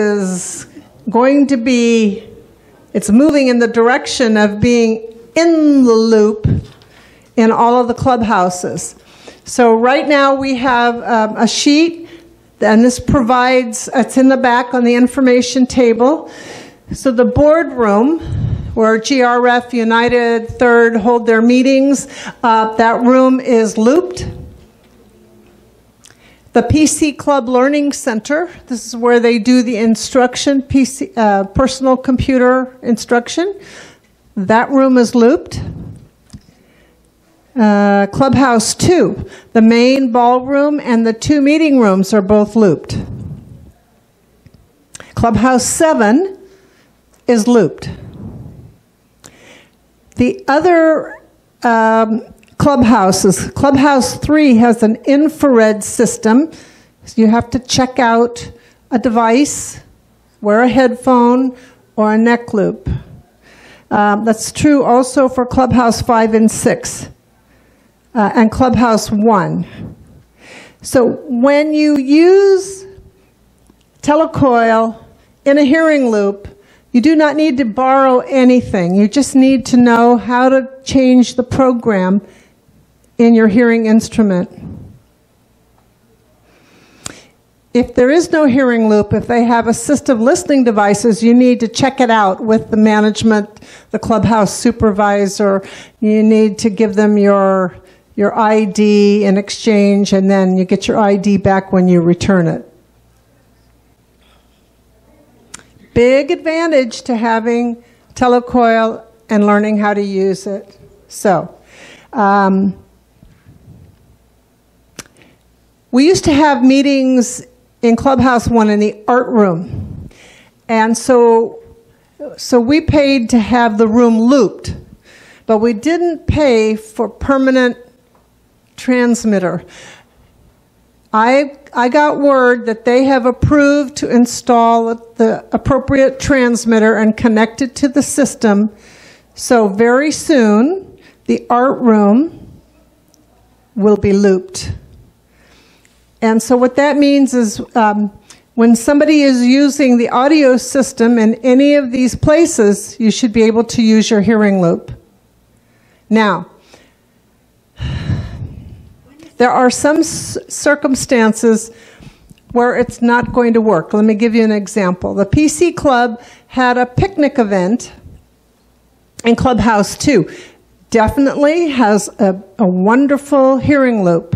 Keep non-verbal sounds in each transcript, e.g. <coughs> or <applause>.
is going to be, it's moving in the direction of being in the loop in all of the clubhouses. So right now we have um, a sheet, and this provides, it's in the back on the information table. So the boardroom, where GRF United Third hold their meetings, uh, that room is looped. The PC Club Learning Center, this is where they do the instruction, PC, uh, personal computer instruction. That room is looped. Uh, Clubhouse 2, the main ballroom and the two meeting rooms are both looped. Clubhouse 7 is looped. The other um, clubhouses. Clubhouse 3 has an infrared system. So you have to check out a device, wear a headphone, or a neck loop. Um, that's true also for Clubhouse 5 and 6 uh, and Clubhouse 1. So when you use telecoil in a hearing loop, you do not need to borrow anything. You just need to know how to change the program in your hearing instrument. If there is no hearing loop, if they have assistive listening devices, you need to check it out with the management, the clubhouse supervisor. You need to give them your, your ID in exchange, and then you get your ID back when you return it. Big advantage to having telecoil and learning how to use it. So, um, we used to have meetings in Clubhouse One in the art room. And so, so we paid to have the room looped, but we didn't pay for permanent transmitter. I, I got word that they have approved to install the appropriate transmitter and connect it to the system. So very soon, the art room will be looped. And so what that means is um, when somebody is using the audio system in any of these places, you should be able to use your hearing loop. Now, there are some circumstances where it's not going to work. Let me give you an example. The PC Club had a picnic event in Clubhouse 2. Definitely has a, a wonderful hearing loop.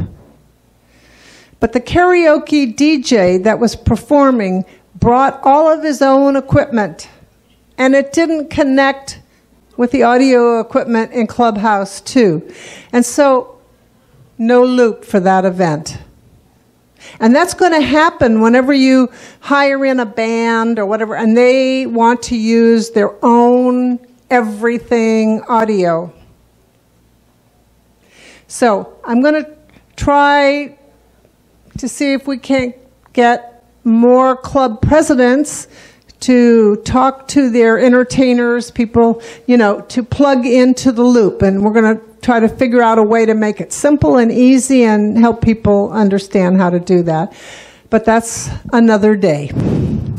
But the karaoke DJ that was performing brought all of his own equipment, and it didn't connect with the audio equipment in Clubhouse 2. And so, no loop for that event. And that's going to happen whenever you hire in a band or whatever, and they want to use their own everything audio. So I'm going to try to see if we can't get more club presidents to talk to their entertainers, people, you know, to plug into the loop. And we're going to try to figure out a way to make it simple and easy and help people understand how to do that. But that's another day.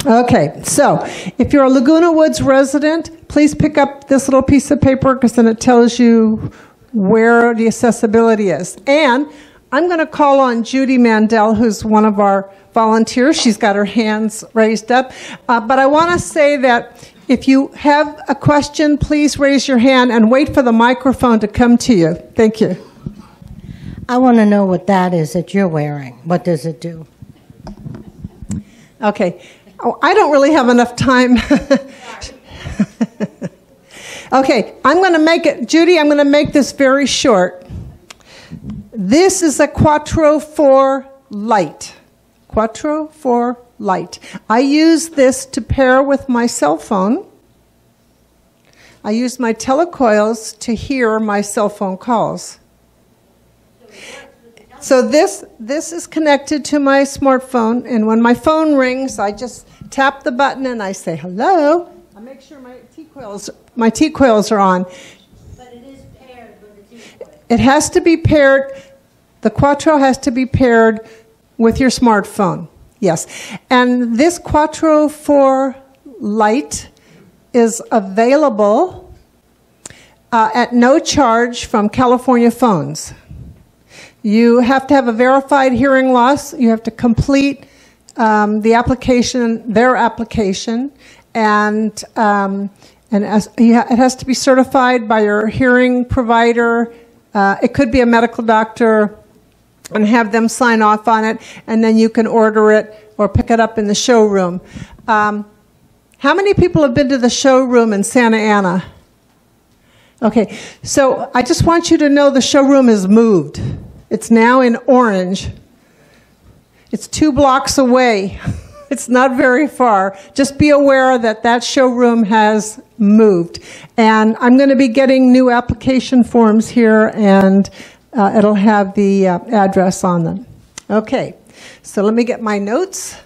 Okay, so if you're a Laguna Woods resident, please pick up this little piece of paper because then it tells you where the accessibility is. And I'm going to call on Judy Mandel, who's one of our volunteers. She's got her hands raised up. Uh, but I want to say that if you have a question, please raise your hand and wait for the microphone to come to you. Thank you. I want to know what that is that you're wearing. What does it do? Okay. Oh, I don't really have enough time. <laughs> okay, I'm going to make it, Judy, I'm going to make this very short. This is a Quattro 4 Lite. Quattro 4 Lite. I use this to pair with my cell phone. I use my telecoils to hear my cell phone calls. So this this is connected to my smartphone, and when my phone rings, I just tap the button and I say hello. I make sure my T coils my T coils are on. It has to be paired, the Quattro has to be paired with your smartphone. Yes. And this Quattro 4 Lite is available uh, at no charge from California Phones. You have to have a verified hearing loss. You have to complete um, the application, their application, and um, and as, it has to be certified by your hearing provider. Uh, it could be a medical doctor, and have them sign off on it, and then you can order it or pick it up in the showroom. Um, how many people have been to the showroom in Santa Ana? Okay, so I just want you to know the showroom is moved. It's now in orange. It's two blocks away. <laughs> It's not very far. Just be aware that that showroom has moved. And I'm going to be getting new application forms here, and uh, it'll have the uh, address on them. Okay, so let me get my notes.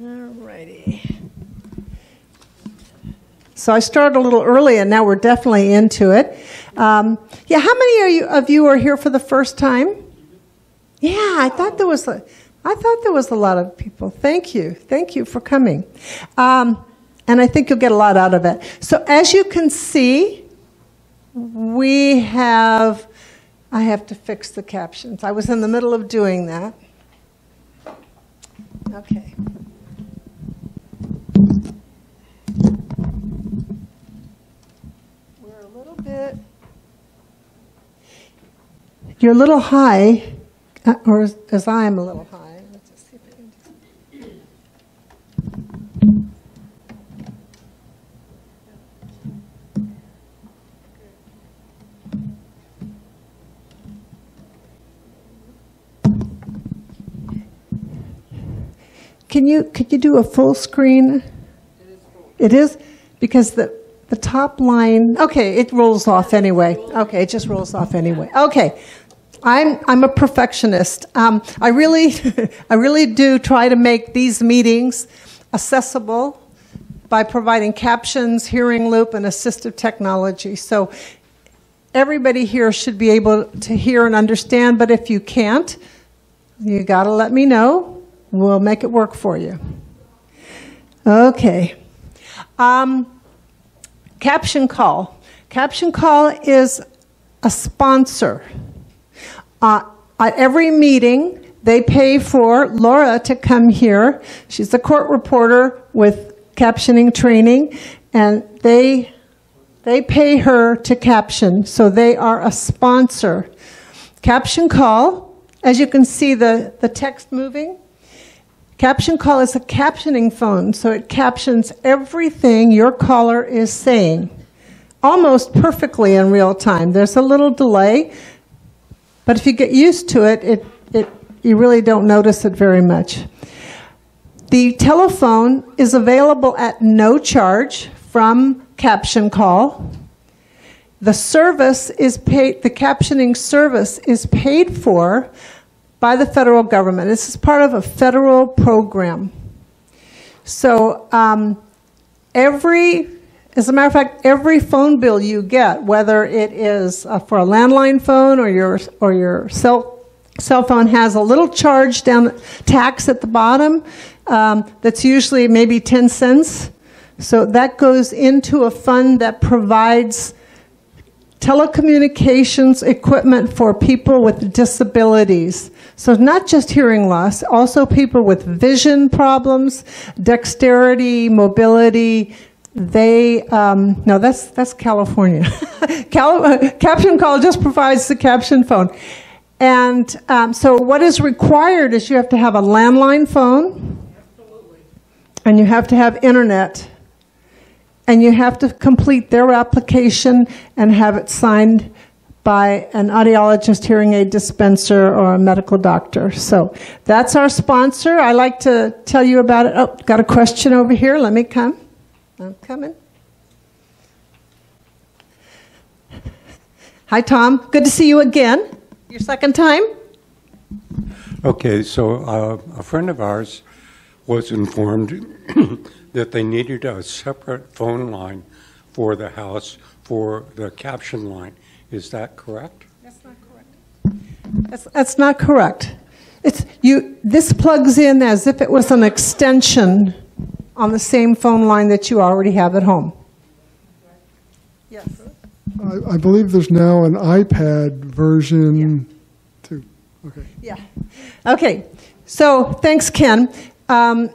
All righty. So I started a little early, and now we're definitely into it. Um, yeah, how many you, of you are here for the first time? Yeah, I thought there was a, I thought there was a lot of people. Thank you, thank you for coming, um, and I think you'll get a lot out of it. So as you can see, we have. I have to fix the captions. I was in the middle of doing that. Okay. We're a little bit. You're a little high, uh, or as, as I am a little high. Can you could you do a full screen? It is because the the top line. Okay, it rolls off anyway. Okay, it just rolls off anyway. Okay, I'm I'm a perfectionist. Um, I really <laughs> I really do try to make these meetings accessible by providing captions, hearing loop, and assistive technology. So everybody here should be able to hear and understand. But if you can't, you got to let me know. We'll make it work for you. Okay. Um, Caption Call. Caption Call is a sponsor. Uh, at every meeting, they pay for Laura to come here. She's a court reporter with captioning training, and they they pay her to caption, so they are a sponsor. Caption Call, as you can see the, the text moving, Caption call is a captioning phone, so it captions everything your caller is saying almost perfectly in real time. There's a little delay, but if you get used to it, it, it you really don't notice it very much. The telephone is available at no charge from Caption Call. The service is paid, the captioning service is paid for by the federal government. This is part of a federal program. So um, every, as a matter of fact, every phone bill you get, whether it is uh, for a landline phone or your or your cell cell phone, has a little charge down tax at the bottom. Um, that's usually maybe ten cents. So that goes into a fund that provides telecommunications equipment for people with disabilities. So not just hearing loss, also people with vision problems, dexterity, mobility. They um, no, that's that's California. <laughs> Cal, uh, caption call just provides the caption phone, and um, so what is required is you have to have a landline phone, and you have to have internet and you have to complete their application and have it signed by an audiologist, hearing aid dispenser, or a medical doctor. So that's our sponsor. I like to tell you about it. Oh, got a question over here. Let me come. I'm coming. Hi, Tom. Good to see you again. Your second time? Okay, so uh, a friend of ours was informed <clears throat> that they needed a separate phone line for the house for the caption line. Is that correct? That's not correct. That's, that's not correct. It's, you, this plugs in as if it was an extension on the same phone line that you already have at home. Yes. I, I believe there's now an iPad version too. Okay. Yeah. Okay. So thanks, Ken. Um,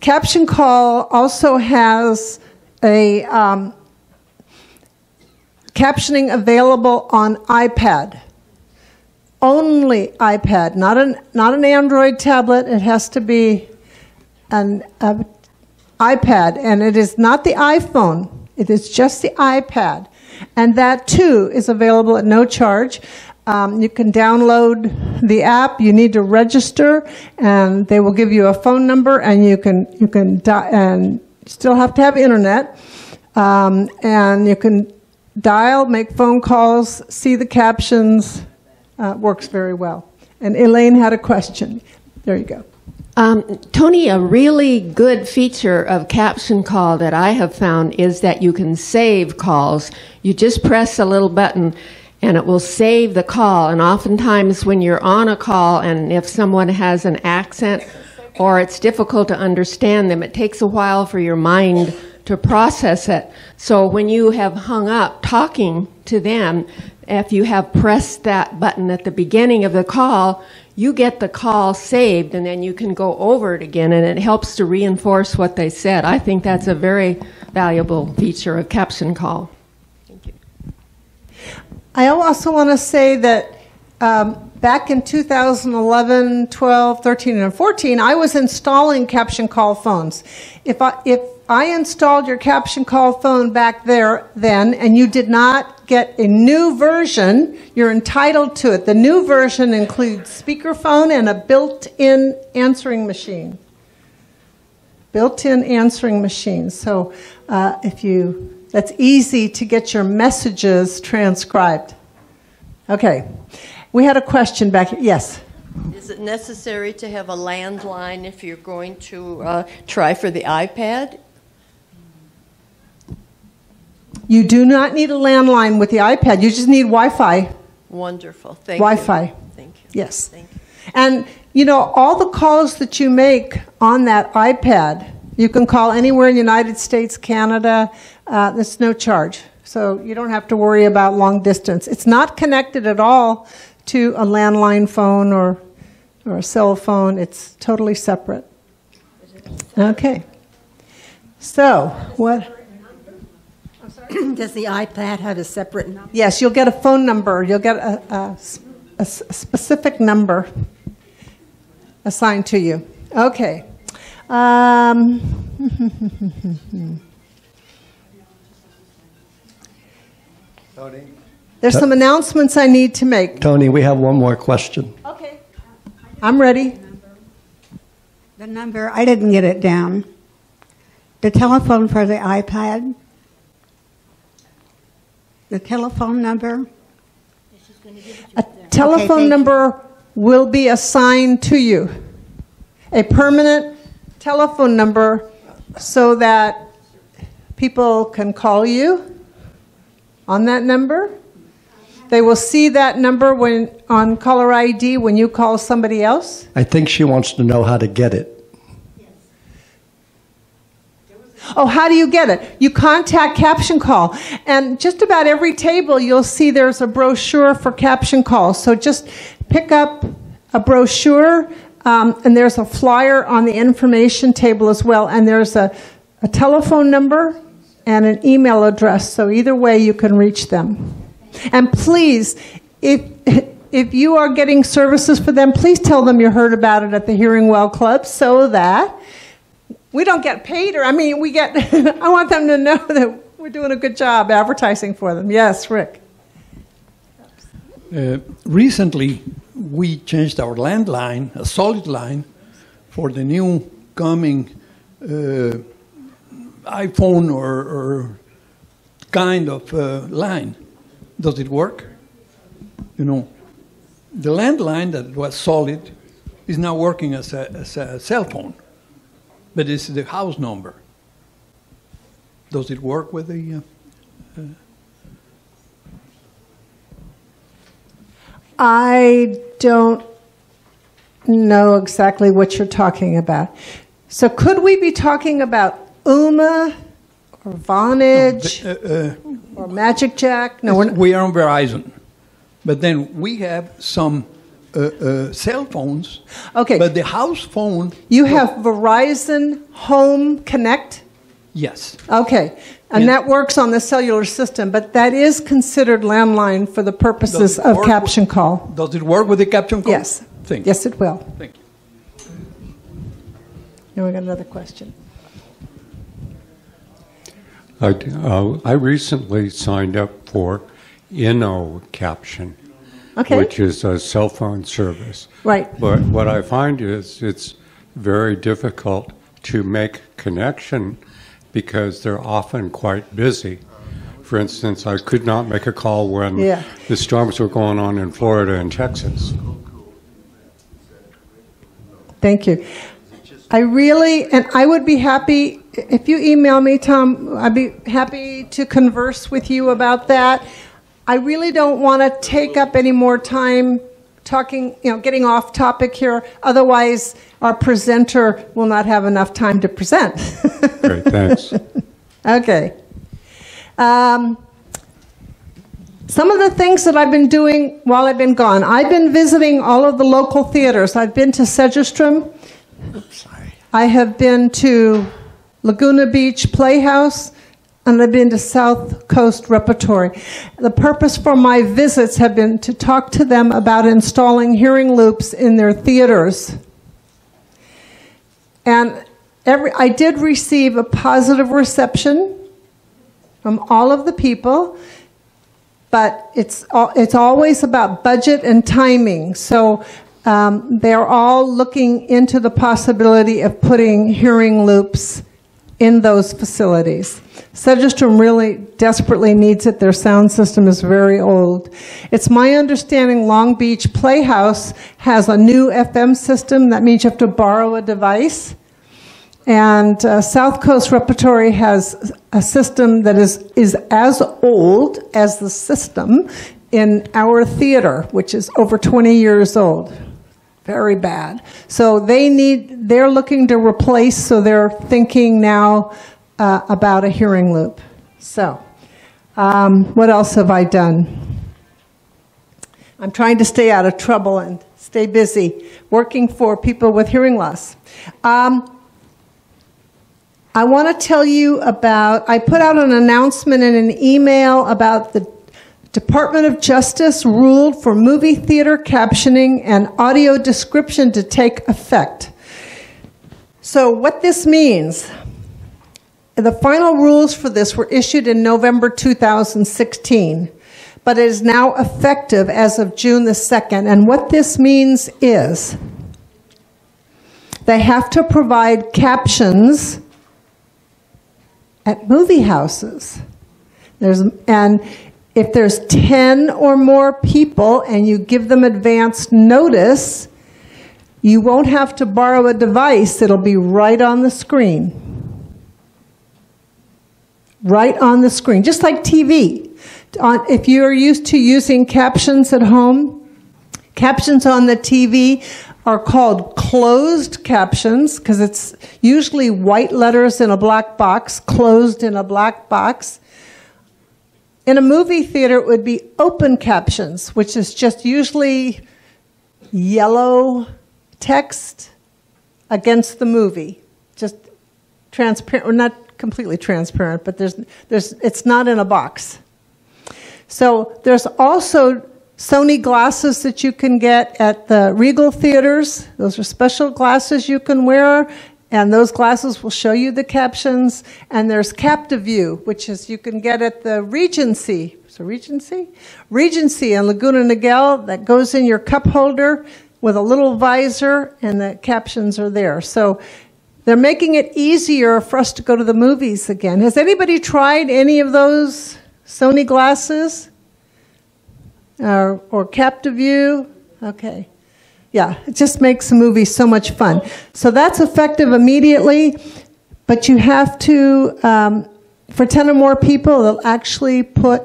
Caption Call also has a um, captioning available on iPad. Only iPad, not an not an Android tablet. It has to be an uh, iPad, and it is not the iPhone. It is just the iPad, and that too is available at no charge. Um, you can download the app. You need to register, and they will give you a phone number, and you can you can di- and still have to have internet, um, and you can dial, make phone calls, see the captions. Uh, works very well. And Elaine had a question. There you go. Um, Tony, a really good feature of Caption Call that I have found is that you can save calls. You just press a little button and it will save the call. And oftentimes, when you're on a call and if someone has an accent or it's difficult to understand them, it takes a while for your mind to process it. So when you have hung up talking to them, if you have pressed that button at the beginning of the call, you get the call saved and then you can go over it again and it helps to reinforce what they said. I think that's a very valuable feature of caption call. Thank you. I also want to say that um, back in 2011, 12, 13, and 14, I was installing caption call phones. If I, if I installed your caption call phone back there then, and you did not get a new version, you're entitled to it. The new version includes speakerphone and a built-in answering machine. Built-in answering machine. So uh, if you, that's easy to get your messages transcribed. Okay. We had a question back here. Yes. Is it necessary to have a landline if you're going to uh, try for the iPad? You do not need a landline with the iPad. You just need Wi-Fi. Wonderful. Thank you. Wi-Fi. Thank you. Yes. Thank you. And you know, all the calls that you make on that iPad, you can call anywhere in the United States, Canada. Uh, there's no charge, so you don't have to worry about long distance. It's not connected at all to a landline phone or or a cell phone. It's totally separate. Okay. So what? <clears throat> Does the iPad have a separate number? Yes, you'll get a phone number. You'll get a a specific number assigned to you. Okay. Um, Tony? <laughs> there's some announcements I need to make. Tony, we have one more question. Okay. I'm ready. The number, I didn't get it down. The telephone for the iPad? The telephone number? A telephone thank you. number will be assigned to you. A permanent telephone number so that people can call you on that number. They will see that number when on caller ID when you call somebody else. I think she wants to know how to get it. Oh, how do you get it? You contact Caption Call. And just about every table, you'll see there's a brochure for Caption Call. So just pick up a brochure, um, and there's a flyer on the information table as well. And there's a, a telephone number and an email address. So either way, you can reach them. And please, if, if you are getting services for them, please tell them you heard about it at the Hearing Well Club so that we don't get paid, or I mean, we get, <laughs> I want them to know <laughs> that we're doing a good job advertising for them. Yes, Rick. Uh, recently, we changed our landline, a solid line, for the new coming uh, iPhone or, or kind of uh, line. Does it work? You know, the landline that was solid is now working as a, as a cell phone, but it's the house number. Does it work with the? Uh, I don't know exactly what you're talking about. So could we be talking about Ooma or Vonage Uh, or Magic Jack? No, we're not. we are on Verizon, but then we have some uh, uh, cell phones. Okay. But the house phone, You have Verizon Home Connect? yes. Okay. And Yeah. that works on the cellular system, but that is considered landline for the purposes of caption with- call. Does it work with the caption call? Yes. Thank you. Yes, it will. Thank you. Now we got another question. I, uh, I recently signed up for Inno Caption, Okay. which is a cell phone service. Right. But what I find is it's very difficult to make connection because they're often quite busy. For instance, I could not make a call when Yeah. the storms were going on in Florida and Texas. Thank you. I really, and I would be happy, if you email me, Tom, I'd be happy to converse with you about that. I really don't want to take up any more time talking, you know, getting off topic here. Otherwise, our presenter will not have enough time to present. <laughs> Great, thanks. Okay. Um, some of the things that I've been doing while I've been gone, I've been visiting all of the local theaters. I've been to Segerstrom. I have been to Laguna Beach Playhouse, and I've been to South Coast Repertory. The purpose for my visits have been to talk to them about installing hearing loops in their theaters. And every, I did receive a positive reception from all of the people, but it's, it's always about budget and timing. So um, they're all looking into the possibility of putting hearing loops in those facilities. Segerstrom really desperately needs it. Their sound system is very old. It's my understanding Long Beach Playhouse has a new FM system. That means you have to borrow a device. And uh, South Coast Repertory has a system that is, is as old as the system in our theater, which is over 20 years old. Very bad. So they need, they're looking to replace, so they're thinking now uh, about a hearing loop. So, um, what else have I done? I'm trying to stay out of trouble and stay busy working for people with hearing loss. Um, I want to tell you about, I put out an announcement in an email about the Department of Justice ruled for movie theater captioning and audio description to take effect. So, what this means, the final rules for this were issued in November 2016, but it is now effective as of June the 2nd. And what this means is they have to provide captions at movie houses. There's, and if there's 10 or more people and you give them advance notice, you won't have to borrow a device, it'll be right on the screen. Right on the screen, just like TV. If you're used to using captions at home, captions on the TV are called closed captions because it's usually white letters in a black box, closed in a black box. In a movie theater, it would be open captions, which is just usually yellow text against the movie. Just transparent, or not completely transparent, but there's, there's, it's not in a box. So there's also Sony glasses that you can get at the Regal theaters. Those are special glasses you can wear, and those glasses will show you the captions. And there's CaptiView, which is you can get at the Regency. So Regency? Regency in Laguna Niguel that goes in your cup holder with a little visor, and the captions are there. So they're making it easier for us to go to the movies again. Has anybody tried any of those Sony glasses? Uh, or, or CaptiView. Okay. Yeah, it just makes the movie so much fun. So that's effective immediately, but you have to, um, for 10 or more people, they'll actually put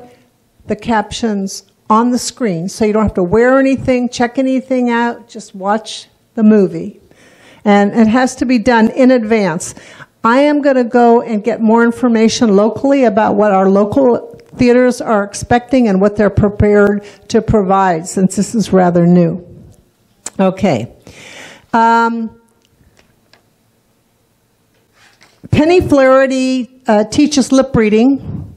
the captions on the screen. So you don't have to wear anything, check anything out, just watch the the movie. And it has to be done in advance. I am going to go and get more information locally about what our local theaters are expecting and what they're prepared to provide since this is rather new. Okay. Um, Penny Flaherty uh, teaches lip reading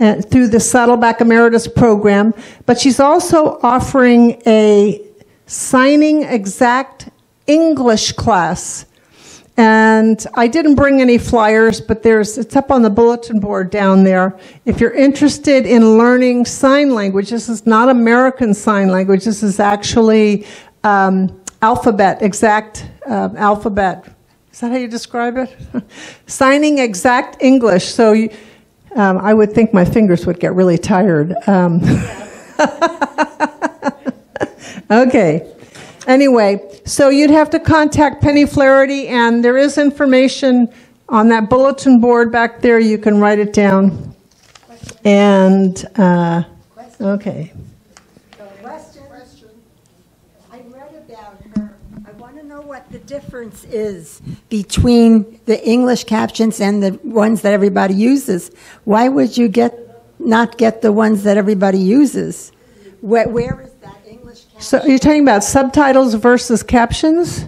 uh, through the Saddleback Emeritus program, but she's also offering a signing exact English class. And I didn't bring any flyers, but there's it's up on the bulletin board down there. If you're interested in learning sign language, this is not American Sign Language. This is actually um, alphabet, exact uh, alphabet. Is that how you describe it? <laughs> Signing exact English. So you, um, I would think my fingers would get really tired. Um, <laughs> okay. Anyway, so you'd have to contact Penny Flaherty, and there is information on that bulletin board back there. You can write it down. And, uh, okay. Question. I read about her. I want to know what the difference is between the English captions and the ones that everybody uses. Why would you get not get the ones that everybody uses? Where, where is that English caption? So you're talking about subtitles versus captions?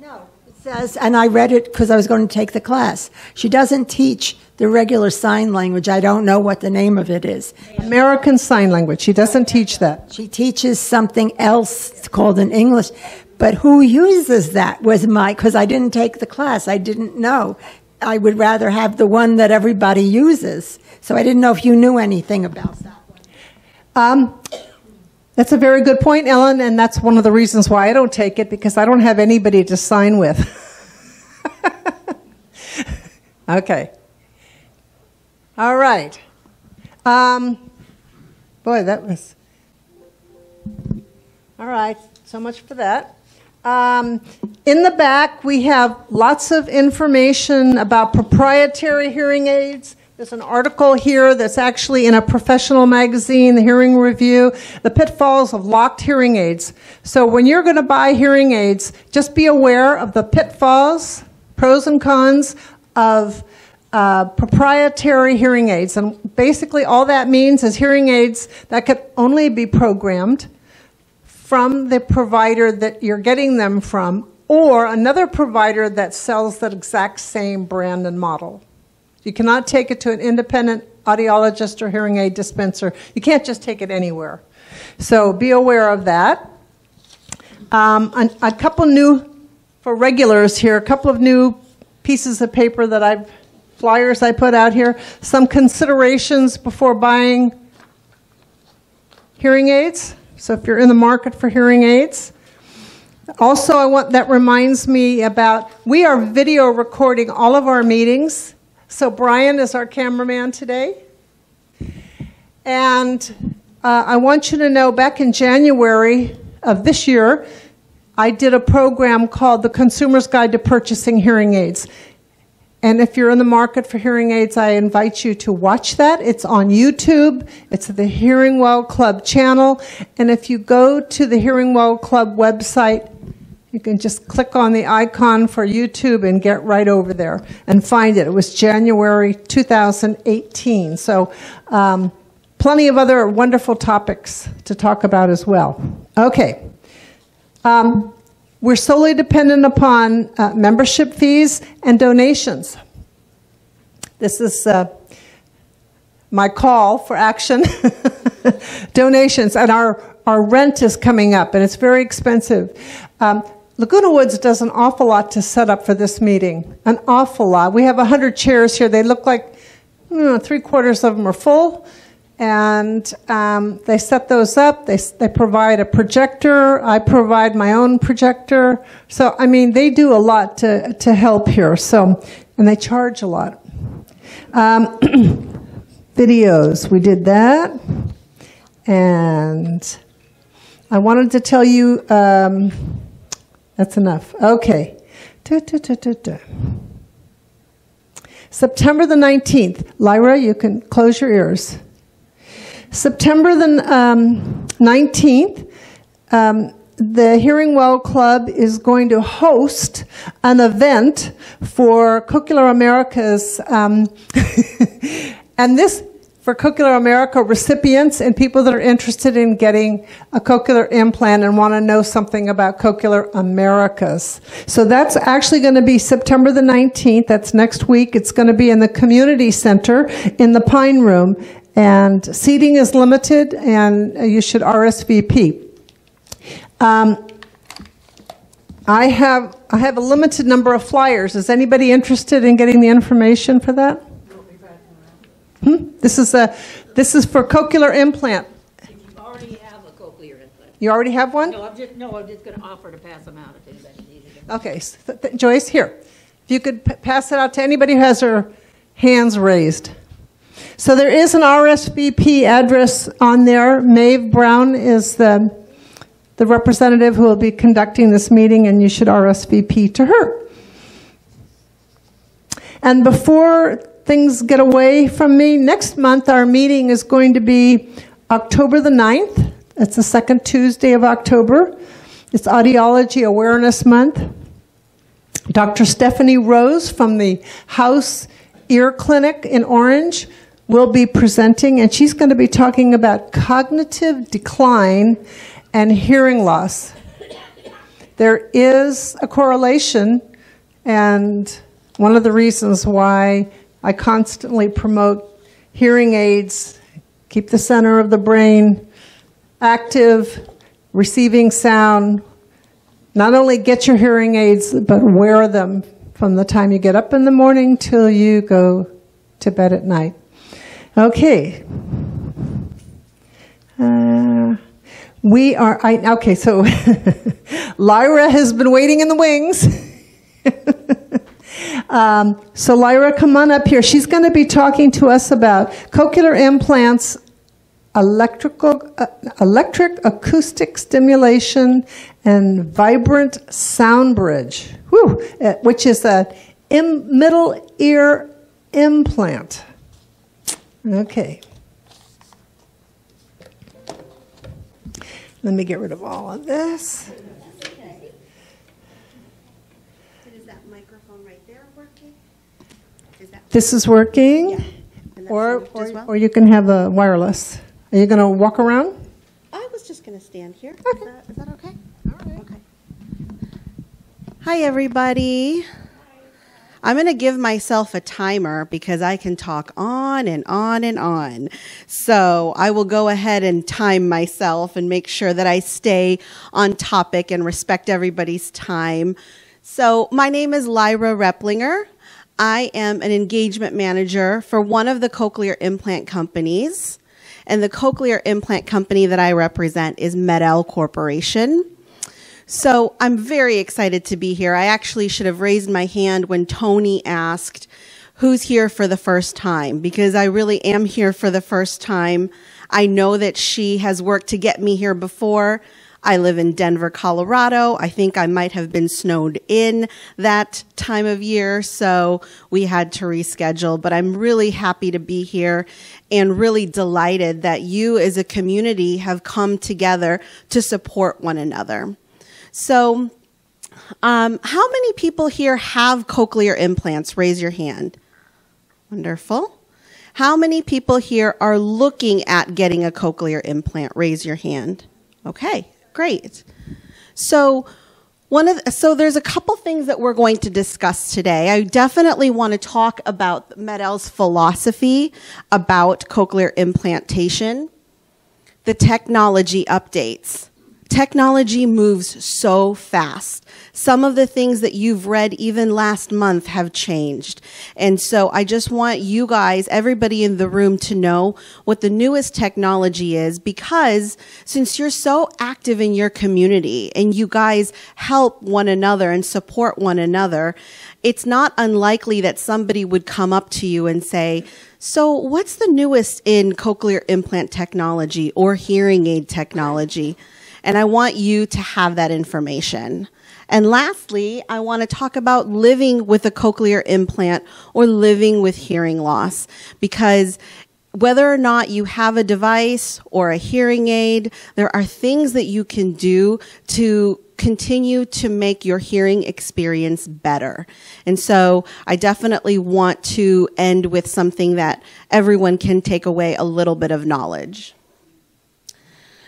No, it says, and I read it because I was going to take the class. She doesn't teach the regular sign language. I don't know what the name of it is. American Sign Language. She doesn't teach that. She teaches something else called an English, but who uses that was my, because I didn't take the class. I didn't know. I would rather have the one that everybody uses. So I didn't know if you knew anything about that. Um, that's a very good point, Ellen, and that's one of the reasons why I don't take it because I don't have anybody to sign with. <laughs> okay. All right. Um, boy, that was. All right, so much for that. Um, in the back, we have lots of information about proprietary hearing aids. There's an article here that's actually in a professional magazine, the Hearing Review, the pitfalls of locked hearing aids. So when you're going to buy hearing aids, just be aware of the pitfalls, pros and cons of uh, proprietary hearing aids. And basically, all that means is hearing aids that could only be programmed from the provider that you're getting them from or another provider that sells that exact same brand and model. You cannot take it to an independent audiologist or hearing aid dispenser. You can't just take it anywhere. So be aware of that. Um, a, a couple new, for regulars here, a couple of new pieces of paper that I've, flyers I put out here. Some considerations before buying hearing aids. So if you're in the market for hearing aids. Also, I want that reminds me about we are video recording all of our meetings. So Brian is our cameraman today. And uh, I want you to know back in January of this year, I did a program called The Consumer's Guide to Purchasing Hearing Aids. And if you're in the market for hearing aids, I invite you to watch that. It's on YouTube. It's the Hearing Well Club channel. And if you go to the Hearing Well Club website, you can just click on the icon for YouTube and get right over there and find it. It was January 2018. So, um, plenty of other wonderful topics to talk about as well. Okay. Um, we're solely dependent upon uh, membership fees and donations. This is uh, my call for action. <laughs> donations, and our, our rent is coming up, and it's very expensive. Um, Laguna Woods does an awful lot to set up for this meeting. An awful lot. We have 100 chairs here. They look like you three quarters of them are full and um, they set those up. They, they provide a projector. I provide my own projector. So, I mean, they do a lot to, to help here. So, and they charge a lot. Um, <clears throat> videos, we did that. And I wanted to tell you, um, that's enough. Okay. Da, da, da, September the 19th. Lyra, you can close your ears. September the um, 19th, um, the Hearing Well Club is going to host an event for Cochlear Americas, um, <laughs> and this for Cochlear America recipients and people that are interested in getting a cochlear implant and want to know something about Cochlear Americas. So that's actually going to be September the 19th. That's next week. It's going to be in the community center in the Pine Room. And seating is limited and you should RSVP. Um, I have I have a limited number of flyers. Is anybody interested in getting the information for that? Hmm? This is a this is for cochlear implant. You already have a cochlear implant. You already have one? No, I'm just, no, I'm just gonna offer to pass them out if anybody needs it. Okay, so Joyce, here. If you could p- pass it out to anybody who has their hands raised. So there is an RSVP address on there. Maeve Brown is the the representative who will be conducting this meeting, and you should RSVP to her. And before things get away from me, next month our meeting is going to be October the 9th. It's the second Tuesday of October. It's Audiology Awareness Month. Dr. Stephanie Rose from the House Ear Clinic in Orange will be presenting, and she's going to be talking about cognitive decline and hearing loss. There is a correlation, and one of the reasons why I constantly promote hearing aids, keep the center of the brain active, receiving sound. Not only get your hearing aids, but wear them from the time you get up in the morning till you go to bed at night. Okay. Uh, we are, I, okay, so <laughs> Lyra has been waiting in the wings. <laughs> um, so, Lyra, come on up here. She's going to be talking to us about cochlear implants, electrical, uh, electric acoustic stimulation, and vibrant sound bridge, whew, uh, which is a Im- middle ear implant. Okay. Let me get rid of all of this. Is that microphone right there working? Is that This is working, that's or, or, well? or you can have a wireless. Are you going to walk around? I was just going to stand here. here. Is, that, is that okay? All right. Okay. Hi, everybody. I'm going to give myself a timer because I can talk on and on and on. So I will go ahead and time myself and make sure that I stay on topic and respect everybody's time. So my name is Lyra Replinger. I am an engagement manager for one of the cochlear implant companies. And the cochlear implant company that I represent is MED-EL Corporation. So I'm very excited to be here. I actually should have raised my hand when Tony asked who's here for the first time because I really am here for the first time. I know that she has worked to get me here before. I live in Denver, Colorado. I think I might have been snowed in that time of year, so we had to reschedule. But I'm really happy to be here and really delighted that you as a community have come together to support one another. So, um, how many people here have cochlear implants? Raise your hand. Wonderful. How many people here are looking at getting a cochlear implant? Raise your hand. Okay, great. So, one of the, so there's a couple things that we're going to discuss today. I definitely want to talk about MED-EL's philosophy about cochlear implantation, the technology updates. Technology moves so fast. Some of the things that you've read even last month have changed. And so I just want you guys, everybody in the room to know what the newest technology is because since you're so active in your community and you guys help one another and support one another, it's not unlikely that somebody would come up to you and say, so what's the newest in cochlear implant technology or hearing aid technology? And I want you to have that information. And lastly, I want to talk about living with a cochlear implant or living with hearing loss because whether or not you have a device or a hearing aid, there are things that you can do to continue to make your hearing experience better. And so I definitely want to end with something that everyone can take away a little bit of knowledge.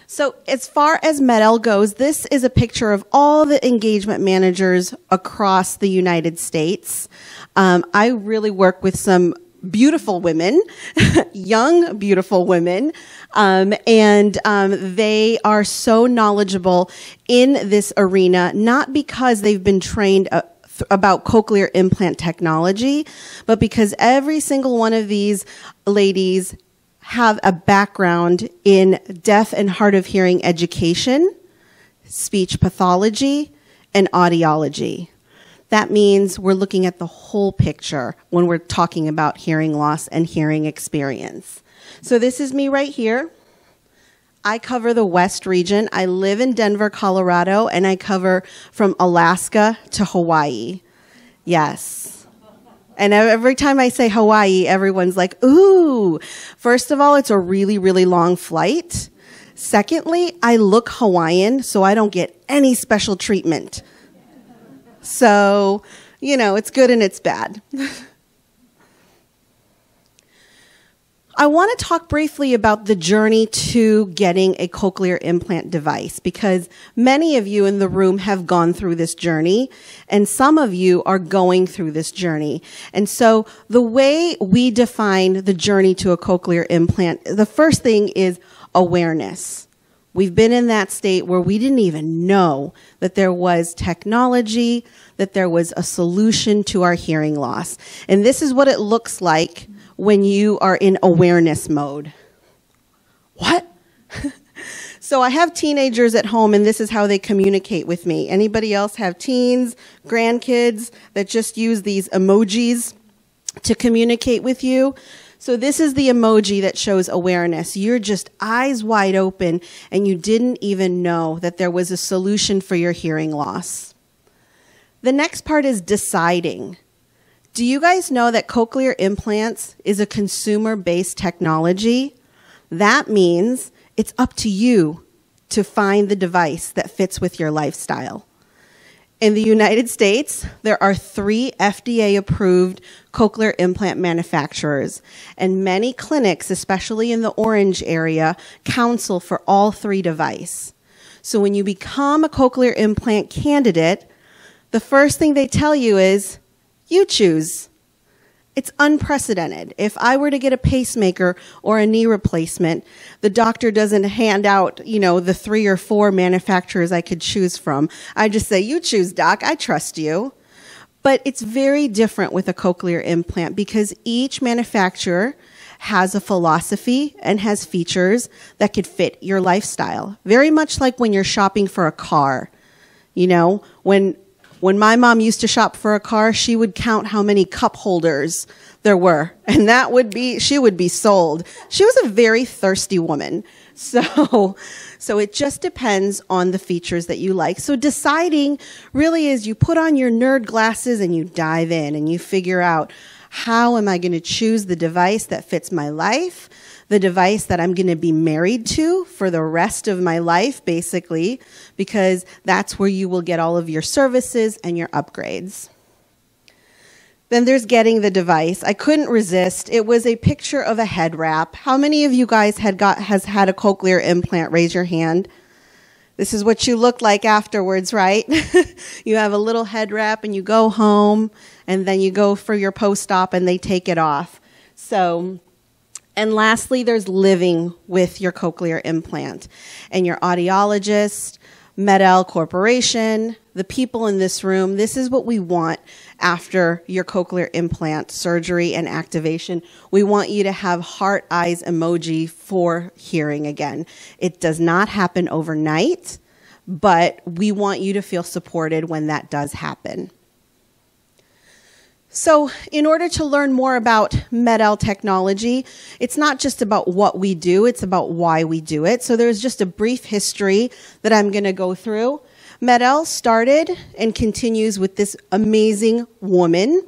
So, as far as MED-EL goes, this is a picture of all the engagement managers across the United States. Um, I really work with some beautiful women, <laughs> young, beautiful women, um, and um, they are so knowledgeable in this arena, not because they've been trained. Uh, about cochlear implant technology, but because every single one of these ladies have a background in deaf and hard of hearing education, speech pathology, and audiology. That means we're looking at the whole picture when we're talking about hearing loss and hearing experience. So, this is me right here. I cover the West region. I live in Denver, Colorado, and I cover from Alaska to Hawaii. Yes. And every time I say Hawaii, everyone's like, ooh. First of all, it's a really, really long flight. Secondly, I look Hawaiian, so I don't get any special treatment. So, you know, it's good and it's bad. <laughs> I want to talk briefly about the journey to getting a cochlear implant device because many of you in the room have gone through this journey and some of you are going through this journey. And so the way we define the journey to a cochlear implant, the first thing is awareness. We've been in that state where we didn't even know that there was technology, that there was a solution to our hearing loss. And this is what it looks like when you are in awareness mode. What? <laughs> so I have teenagers at home and this is how they communicate with me. Anybody else have teens, grandkids that just use these emojis to communicate with you? So this is the emoji that shows awareness. You're just eyes wide open and you didn't even know that there was a solution for your hearing loss. The next part is deciding. Do you guys know that cochlear implants is a consumer based technology? That means it's up to you to find the device that fits with your lifestyle. In the United States, there are three FDA approved cochlear implant manufacturers, and many clinics, especially in the Orange area, counsel for all three devices. So when you become a cochlear implant candidate, the first thing they tell you is you choose. It's unprecedented. If I were to get a pacemaker or a knee replacement, the doctor doesn't hand out, you know, the three or four manufacturers I could choose from. I just say, you choose, doc. I trust you. But it's very different with a cochlear implant because each manufacturer has a philosophy and has features that could fit your lifestyle. Very much like when you're shopping for a car. You know, when when my mom used to shop for a car, she would count how many cup holders there were, <laughs> and that would be she would be sold. She was a very thirsty woman. <laughs> So so it just depends on the features that you like. So deciding really is you put on your nerd glasses and you dive in and you figure out how am I going to choose the device that fits my life? The device that I'm going to be married to for the rest of my life, basically, because that's where you will get all of your services and your upgrades. Then there's getting the device. I couldn't resist. It was a picture of a head wrap. How many of you guys had got has had a cochlear implant? Raise your hand. This is what you look like afterwards, right? <laughs> you have a little head wrap and you go home and then you go for your post op and they take it off. So and lastly, there's living with your cochlear implant. And your audiologist, MED-EL Corporation, the people in this room, this is what we want after your cochlear implant surgery and activation. We want you to have heart eyes emoji for hearing again. It does not happen overnight, but we want you to feel supported when that does happen. So, in order to learn more about MED-EL technology, it's not just about what we do, it's about why we do it. So, there's just a brief history that I'm going to go through. MED-EL started and continues with this amazing woman.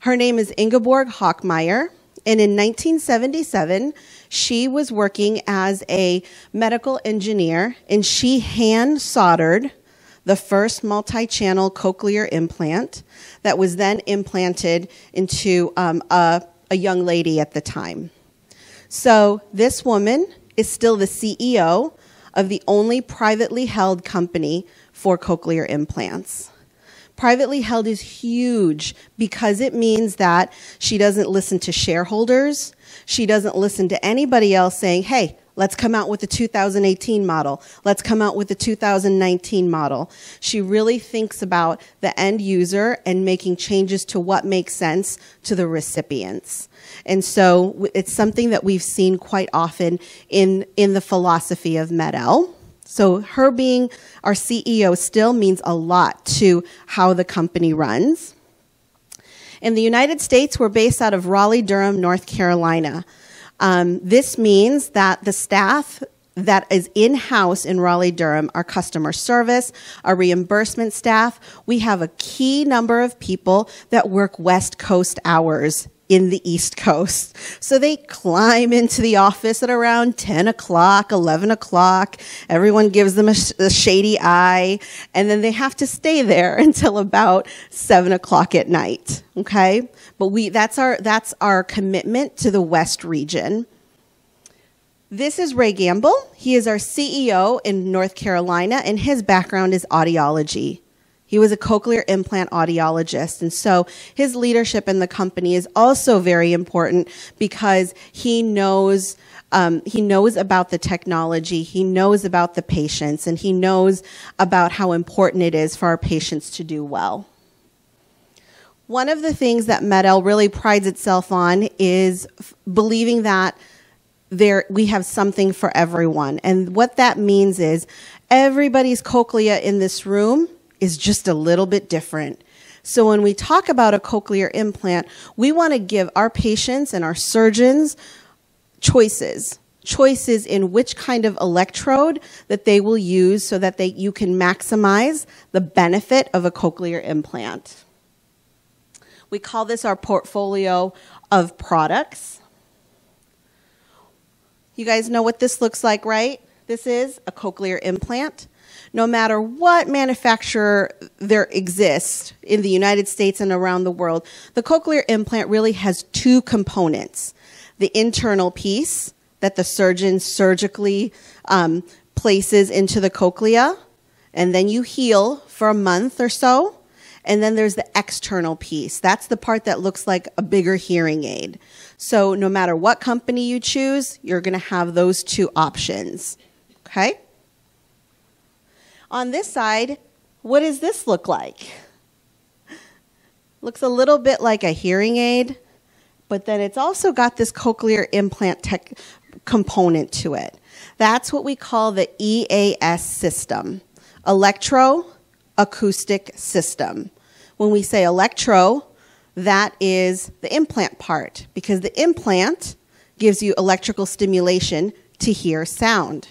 Her name is Ingeborg Hochmair, And in 1977, she was working as a medical engineer and she hand soldered the first multi channel cochlear implant that was then implanted into um, a, a young lady at the time. So this woman is still the CEO of the only privately held company for cochlear implants. Privately held is huge because it means that she doesn't listen to shareholders. She doesn't listen to anybody else saying, hey, let's come out with the 2018 model. Let's come out with the 2019 model. She really thinks about the end user and making changes to what makes sense to the recipients. And so it's something that we've seen quite often in, in the philosophy of MED-EL. So her being our CEO still means a lot to how the company runs. In the United States, we're based out of Raleigh, Durham, North Carolina. Um, this means that the staff that is in house in Raleigh Durham, our customer service, our reimbursement staff, we have a key number of people that work West Coast hours in the East Coast. So they climb into the office at around 10 o'clock, 11 o'clock. Everyone gives them a, sh- a, shady eye, and then they have to stay there <laughs> until about 7 o'clock at night. Okay? But we, that's our, that's our commitment to the West region. This is Ray Gamble. He is our CEO in North Carolina, and his background is audiology. He was a cochlear implant audiologist. And so his leadership in the company is also very important because he knows, um, he knows about the technology, he knows about the patients, and he knows about how important it is for our patients to do well. One of the things that MED-EL really prides itself on is believing that there we have something for everyone. And what that means is everybody's cochlea in this room is just a little bit different. So when we talk about a cochlear implant, we want to give our patients and our surgeons choices choices in which kind of electrode that they will use so that they, you can maximize the benefit of a cochlear implant. We call this our portfolio of products. You guys know what this looks like, right? This is a cochlear implant no matter what manufacturer there exists in the United States and around the world, the cochlear implant really has two components. The internal piece that the surgeon surgically um, places into the cochlea, and then you heal for a month or so. And then there's the external piece. That's the part that looks like a bigger hearing aid. So no matter what company you choose, you're going to have those two options. Okay? On this side, what does this look like? Looks a little bit like a hearing aid, but then it's also got this cochlear implant tech component to it. That's what we call the EAS system, electro acoustic system. When we say electro, that is the implant part because the implant gives you electrical stimulation to hear sound.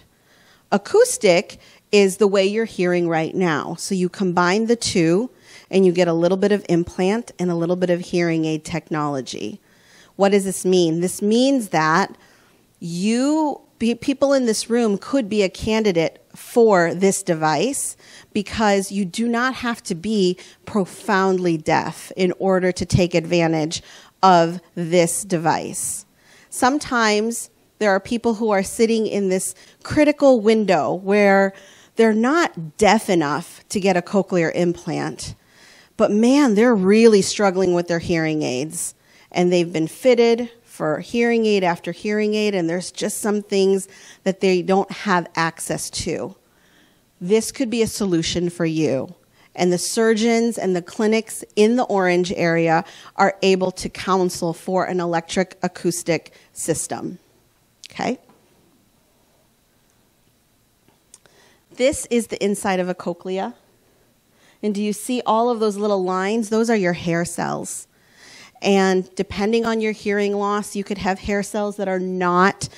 Acoustic is the way you're hearing right now. So you combine the two and you get a little bit of implant and a little bit of hearing aid technology. What does this mean? This means that you people in this room could be a candidate for this device because you do not have to be profoundly deaf in order to take advantage of this device. Sometimes there are people who are sitting in this critical window where they're not deaf enough to get a cochlear implant, but man, they're really struggling with their hearing aids. And they've been fitted for hearing aid after hearing aid, and there's just some things that they don't have access to. This could be a solution for you. And the surgeons and the clinics in the orange area are able to counsel for an electric acoustic system. Okay? This is the inside of a cochlea. And do you see all of those little lines? Those are your hair cells. And depending on your hearing loss, you could have hair cells that are not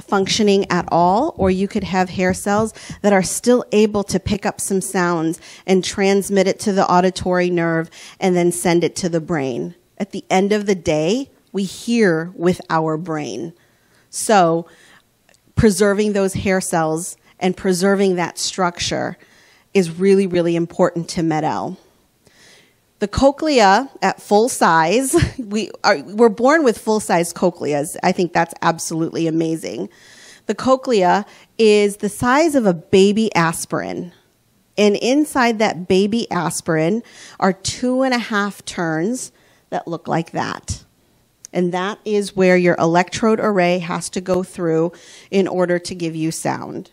functioning at all, or you could have hair cells that are still able to pick up some sounds and transmit it to the auditory nerve and then send it to the brain. At the end of the day, We hear with our brain. So, preserving those hair cells and preserving that structure is really, really important to MED-EL. The cochlea at full size, <laughs> we are, we're born with full size cochleas. I think that's absolutely amazing. The cochlea is the size of a baby aspirin. And inside that baby aspirin are two and a half turns that look like that. And that is where your electrode array has to go through in order to give you sound.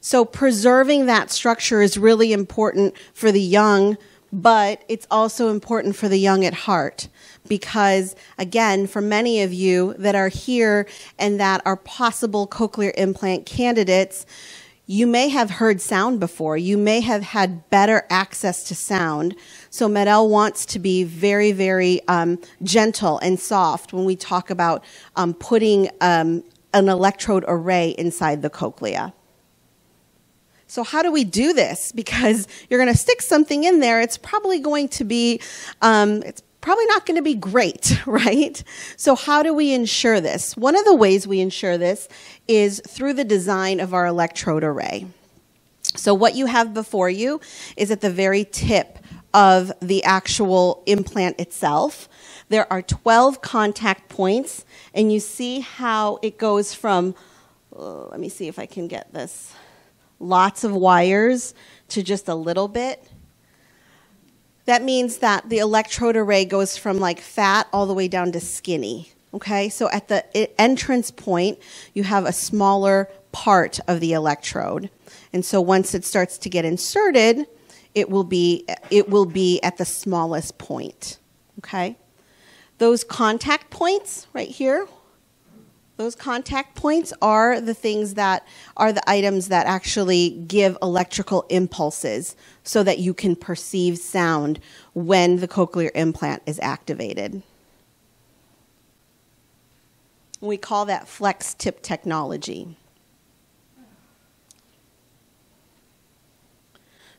So preserving that structure is really important for the young, but it's also important for the young at heart. Because again, for many of you that are here and that are possible cochlear implant candidates, you may have heard sound before. You may have had better access to sound. So MED-EL wants to be very, very um, gentle and soft when we talk about um, putting um, an electrode array inside the cochlea. So how do we do this? <laughs> Because you're going to stick something in there. It's probably going to be, um, it's probably not going to be great, <laughs> right? So how do we ensure this? One of the ways we ensure this is through the design of our electrode array. So what you have before you is at the very tip of the actual implant itself. There are 12 contact points, and you see how it goes from, oh, let me see if I can get this lots of wires to just a little bit. That means that the electrode array goes from like fat all the way down to skinny. Okay, so at the entrance point, you have a smaller part of the electrode. And so once it starts to get inserted, it will be, it will be at the smallest point. Okay? Those contact points right here, those contact points are the things that are the items that actually give electrical impulses so that you can perceive sound when the cochlear implant is activated. We call that flex tip technology.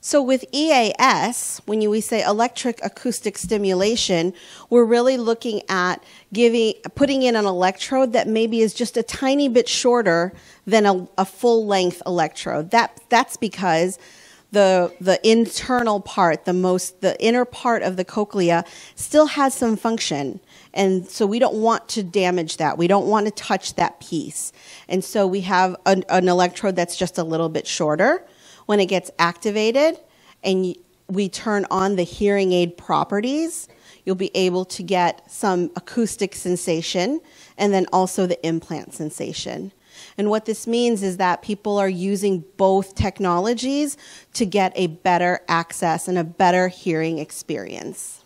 So with EAS, when you, we say electric acoustic stimulation, we're really looking at giving, putting in an electrode that maybe is just a tiny bit shorter than a, a full length electrode. That, that's because the, the internal part, the most, the inner part of the cochlea still has some function. And so we don't want to damage that. We don't want to touch that piece. And so we have an, an electrode that's just a little bit shorter when it gets activated and we turn on the hearing aid properties, you'll be able to get some acoustic sensation and then also the implant sensation. And what this means is that people are using both technologies to get a better access and a better hearing experience.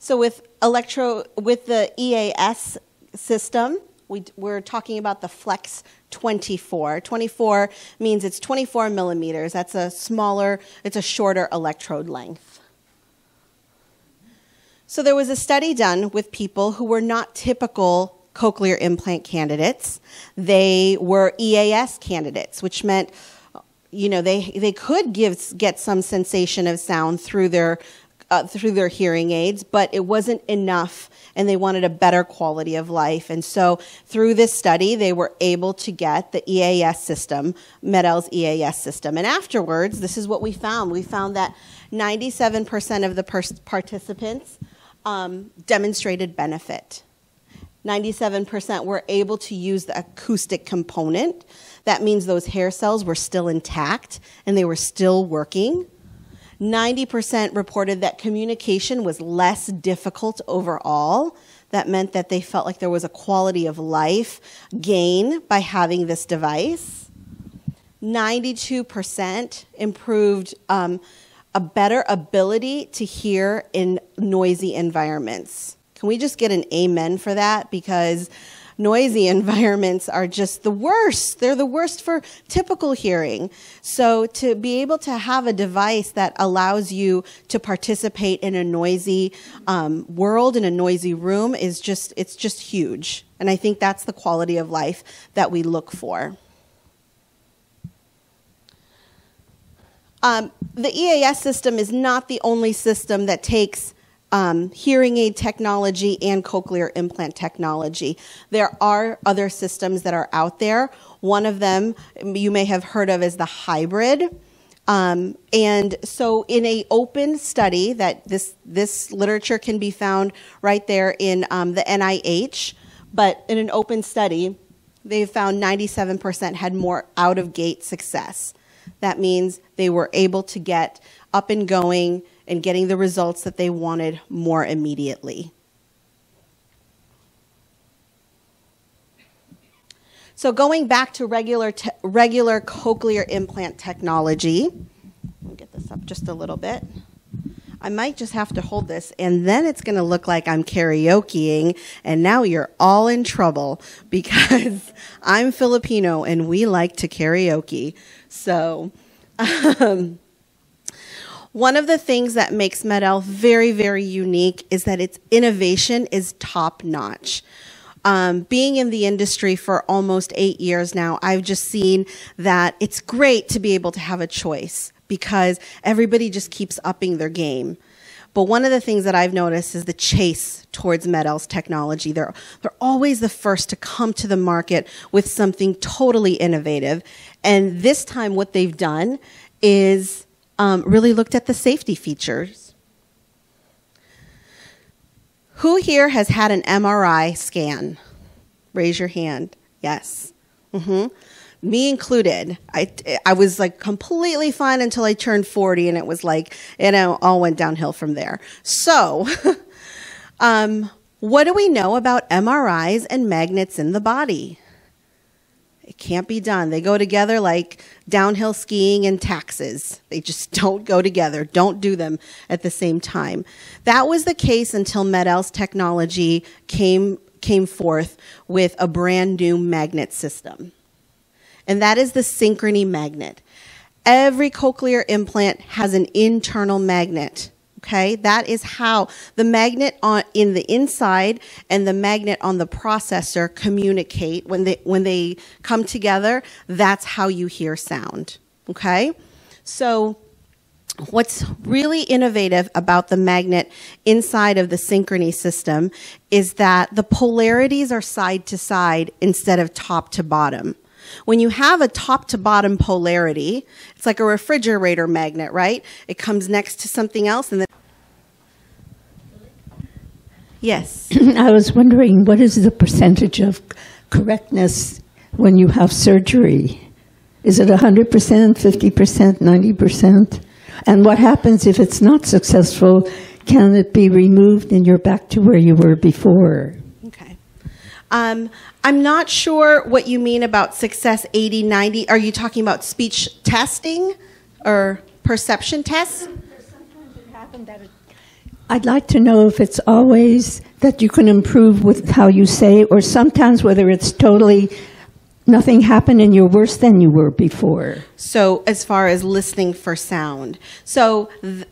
So with electro with the EAS system, we, we're talking about the Flex 24. 24 means it's 24 millimeters. That's a smaller, it's a shorter electrode length. So there was a study done with people who were not typical cochlear implant candidates. They were EAS candidates, which meant you know they they could give get some sensation of sound through their uh, through their hearing aids, but it wasn't enough and they wanted a better quality of life. And so through this study, they were able to get the EAS system, MED-EL's EAS system. And afterwards, this is what we found. We found that 97% of the participants um, demonstrated benefit. 97% were able to use the acoustic component. That means those hair cells were still intact and they were still working. 90% reported that communication was less difficult overall. That meant that they felt like there was a quality of life gain by having this device. 92% improved um, a better ability to hear in noisy environments. Can we just get an amen for that? Because noisy <laughs> environments are just the worst. They're the worst for typical hearing. So to be able to have a device that allows you to participate in a noisy um, world, in a noisy room, is just, it's just huge. And I think that's the quality of life that we look for. Um, the EAS system is not the only system that takes um, hearing aid technology and cochlear implant technology. There are other systems that are out there. One of them you may have heard of is the hybrid. Um, and so, in a open study that this this literature can be found right there in um, the NIH, but in an open study, they found 97% had more out of gate success. That means they were able to get up and going and getting the results that they wanted more immediately. So going back to regular regular cochlear implant technology, let me get this up just a little bit. I might just have to hold this, and then it's going to look like I'm karaokeing, and now you're all in trouble <laughs> because I'm Filipino and we like to karaoke. So, <laughs> um, one of the things that makes MED-EL very, very unique is that its innovation is top notch. Um, being in the industry for almost eight years now, I've just seen that it's great to be able to have a choice because everybody just keeps upping their game. But one of the things that I've noticed is the chase towards MED-EL's technology. They're, they're always the first to come to the market with something totally innovative. And this time, what they've done is um, really looked at the safety features. Who here has had an MRI scan? Raise your hand. Yes. Mm-hmm. Me included. I, I was like completely fine until I turned 40, and it was like, you know, all went downhill from there. So, <laughs> um, what do we know about MRIs and magnets in the body? It can't be done. They go together like downhill skiing and taxes. They just <laughs> don't go together. Don't do them at the same time. That was the case until MED-EL's technology came came forth with a brand new magnet system. And that is the synchrony magnet. Every cochlear implant has an internal magnet. Okay, that is how the magnet on in the inside and the magnet on the processor communicate when they when they come together. That's how you hear sound. Okay, so what's really innovative about the magnet inside of the synchrony system is that the polarities are side to side instead of top to bottom. When you have a top to bottom polarity, it's like a refrigerator magnet, right? It comes next to something else and then. Yes. <clears throat> I was wondering what is the percentage of correctness when you have surgery? Is it 100%, 50%, 90%? And what happens if it's not successful? Can it be removed and you're back to where you were before? Um, I'm not sure what you mean about success 80, 90. Are you talking about speech testing or perception tests? I'd like to know if it's always that you can improve with how you say, or sometimes whether it's totally nothing happened and you're worse than you were before. So, as far as listening for sound, so th-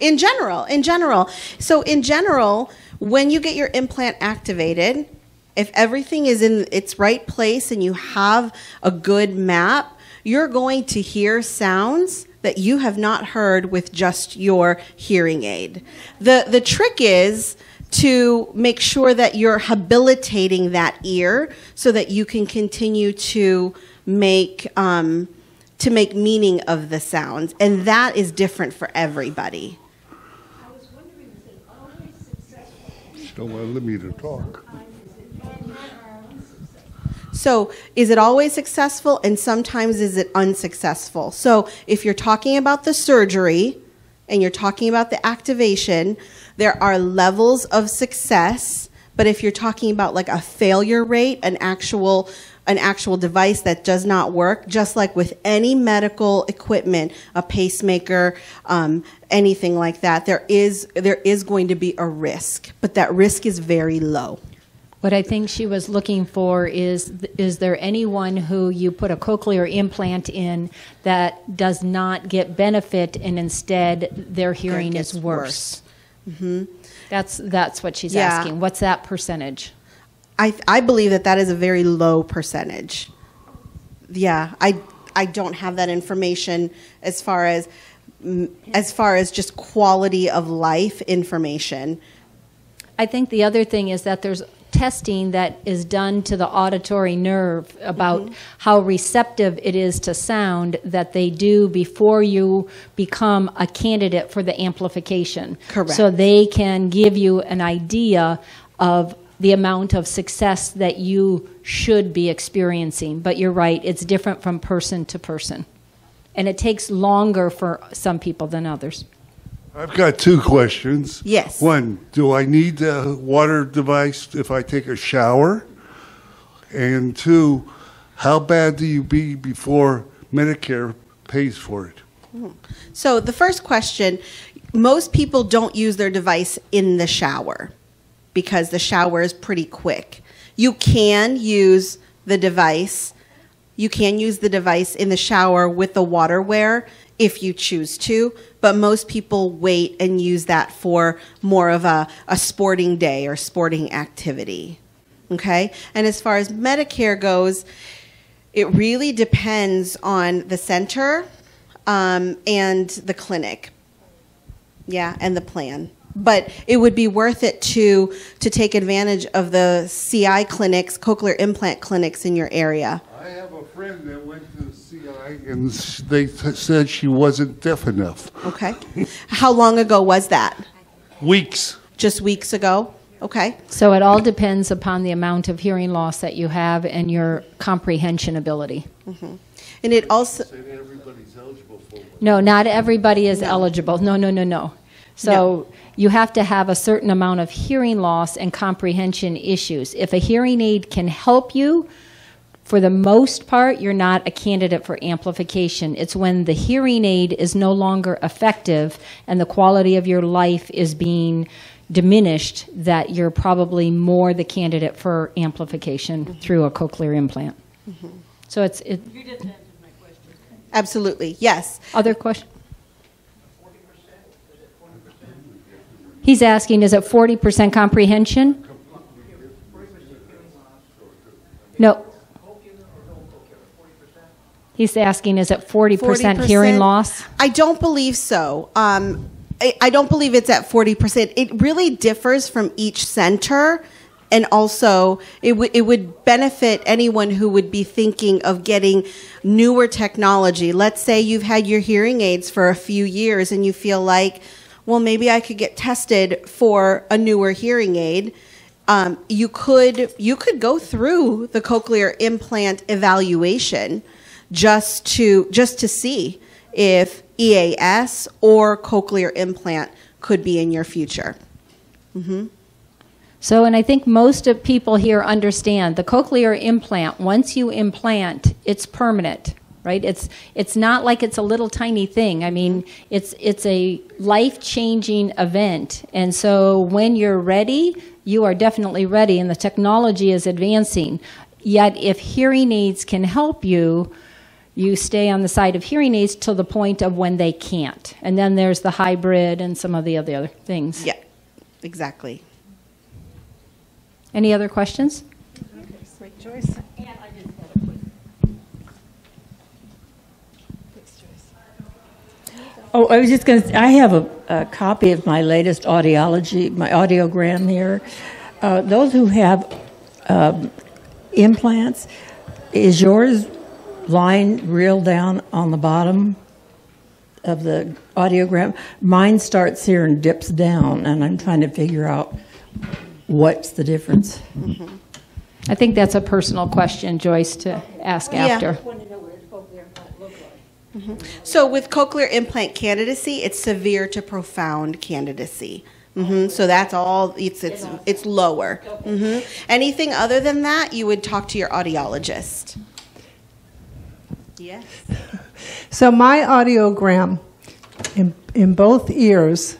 in general, in general, so in general, when you get your implant activated, if everything is in its right place and you have a good map, you're going to hear sounds that you have not heard with just your hearing aid. The the trick is to make sure that you're habilitating that ear so that you can continue to make um, to make meaning of the sounds, and that is different for everybody. Don't want to let me to talk. So, is it always successful and sometimes is it unsuccessful? So, if you're talking about the surgery and you're talking about the activation, there are levels of success, but if you're talking about like a failure rate, an actual an actual device that does not work, just like with any medical equipment, a pacemaker, um, anything like that, there is there is going to be a risk, but that risk is very low. What I think she was looking for is is there anyone who you put a cochlear implant in that does not get benefit and instead their hearing is worse? hmm That's that's what she's Yeah. asking. What's that percentage? I I believe that that is a very low percentage. Yeah, I I don't have that information as far as as far as just quality of life information. I think the other thing is that there's testing that is done to the auditory nerve about Mm-hmm. how receptive it is to sound that they do before you become a candidate for the amplification. Correct. So they can give you an idea of the amount of success that you should be experiencing. But you're right, it's different from person to person. And it takes longer for some people than others. I've got two questions. Yes. One, do I need a water device if I take a shower? And two, how bad do you be before Medicare pays for it? Hmm. So the first question, most people don't use their device in the shower because the shower is pretty quick. You can use the device. You can use the device in the shower with the WaterWear if you choose to, but most people wait and use that for more of a, a sporting day or sporting activity. Okay? And as far as Medicare goes, it really depends on the center um, and the clinic. Yeah, and the plan. But it would be worth it to to take advantage of the CI clinics, cochlear implant clinics in your area. I have a friend that went to the CI and s- they t- said she wasn't deaf enough. Okay. How long ago was that? Weeks. Just weeks ago. Okay. So it all depends upon the amount of hearing loss that you have and your comprehension ability. hmm And it also Everybody's eligible for one. No, not everybody is eligible. No, no, no, no. So you have to have a certain amount of hearing loss and comprehension issues. If a hearing aid can help you, for the most part, you're not a candidate for amplification. It's when the hearing aid is no longer effective and the quality of your life is being diminished that you're probably more the candidate for amplification through a cochlear implant. Mm-hmm. So it's it, Absolutely. Yes. other question. He's asking, is it 40% comprehension? No. He's asking, is it 40% hearing 40%? loss? I don't believe so. Um, I, I don't believe it's at 40%. It really differs from each center. And also, it, w- it would benefit anyone who would be thinking of getting newer technology. Let's say you've had your hearing aids for a few years and you feel like, well, maybe I could get tested for a newer hearing aid. Um, you could you could go through the cochlear implant evaluation just to just to see if EAS or cochlear implant could be in your future. hmm So, and I think most of people here understand the cochlear implant, once you implant, it's permanent, right? It's, it's not like it's a little tiny thing. I mean, it's, it's a life changing event. And so when you're ready, you are definitely ready, and the technology is advancing. Yet, if hearing aids can help you, you stay on the side of hearing aids till the point of when they can't. And then there's the hybrid and some of the other other things. Yeah, exactly. Any other questions? Joyce? Oh, I was just going to, I have a, a copy of my latest audiology, my audiogram here. Uh, those who have um, implants, is yours line real down on the bottom of the audiogram? Mine starts here and dips down, and I'm trying to figure out what's the difference. I think that's a personal question, Joyce, to ask Yeah. after. Mhm. So with cochlear implant candidacy, it's severe to profound candidacy. Mm-hmm. So that's all. It's it's it's lower. hmm Anything other than that, you would talk to your audiologist. Yes. <laughs> So my audiogram in, in both ears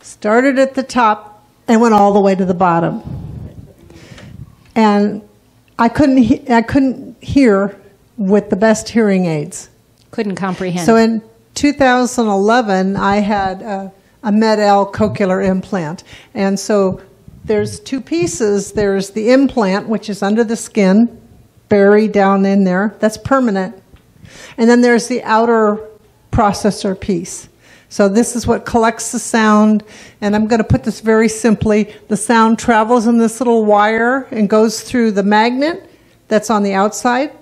started at the top and went all the way to the bottom. And I couldn't, he- I couldn't hear with the best hearing aids. Couldn't comprehend. So in 2011, I had a, a MED-EL cochlear implant. And so there's two pieces. There's the implant, which is under the skin, buried down in there. That's permanent. And then there's the outer processor piece. So this is what collects the sound, and I'm going to put this very simply. The sound travels in this little wire and goes through the magnet that's on the outside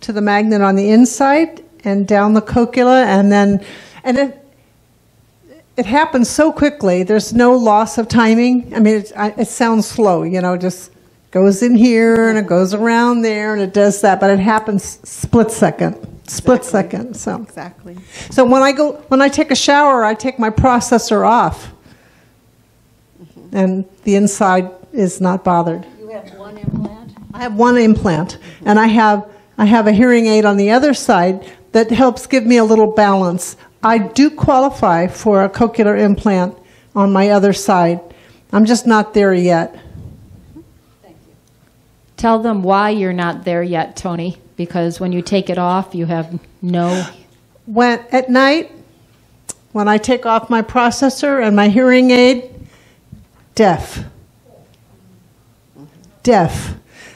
to the magnet on the inside and down the cochlea, and then, and it, it happens so quickly. There's no loss of timing. I mean, it, it sounds slow, you know, just goes in here and it goes around there and it does that, but it happens split second, split second. So Exactly. so when I go when I take a shower, I take my processor off, mm-hmm. and the inside is not bothered. You have one implant? I have one implant, mm-hmm. and I have I have a hearing aid on the other side that helps give me a little balance. I do qualify for a cochlear implant on my other side. I'm just not there yet. Tell them why you're not there yet, Tony, because when you take it off, you have no. When at night, when I take off my processor and my hearing aid, deaf. Deaf.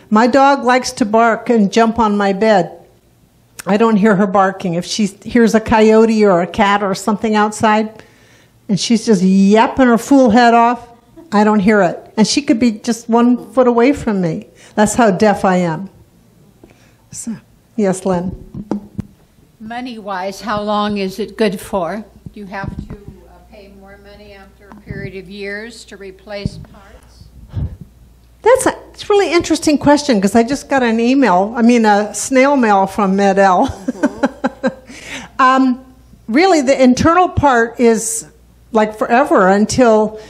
My dog likes to bark and jump on my bed. I don't hear her barking. If she hears a coyote or a cat or something outside, and she's just yapping her fool head off, I don't hear it. And she could be just one foot away from me. That's how deaf I am. So, yes, Lynn. Money wise, how long is it good for? Do you have to uh, pay more money after a period of years to replace parts? That's a it's a really interesting question because I just got an email, I mean, a snail mail from MED-EL. <laughs> um, really, the internal part is like forever until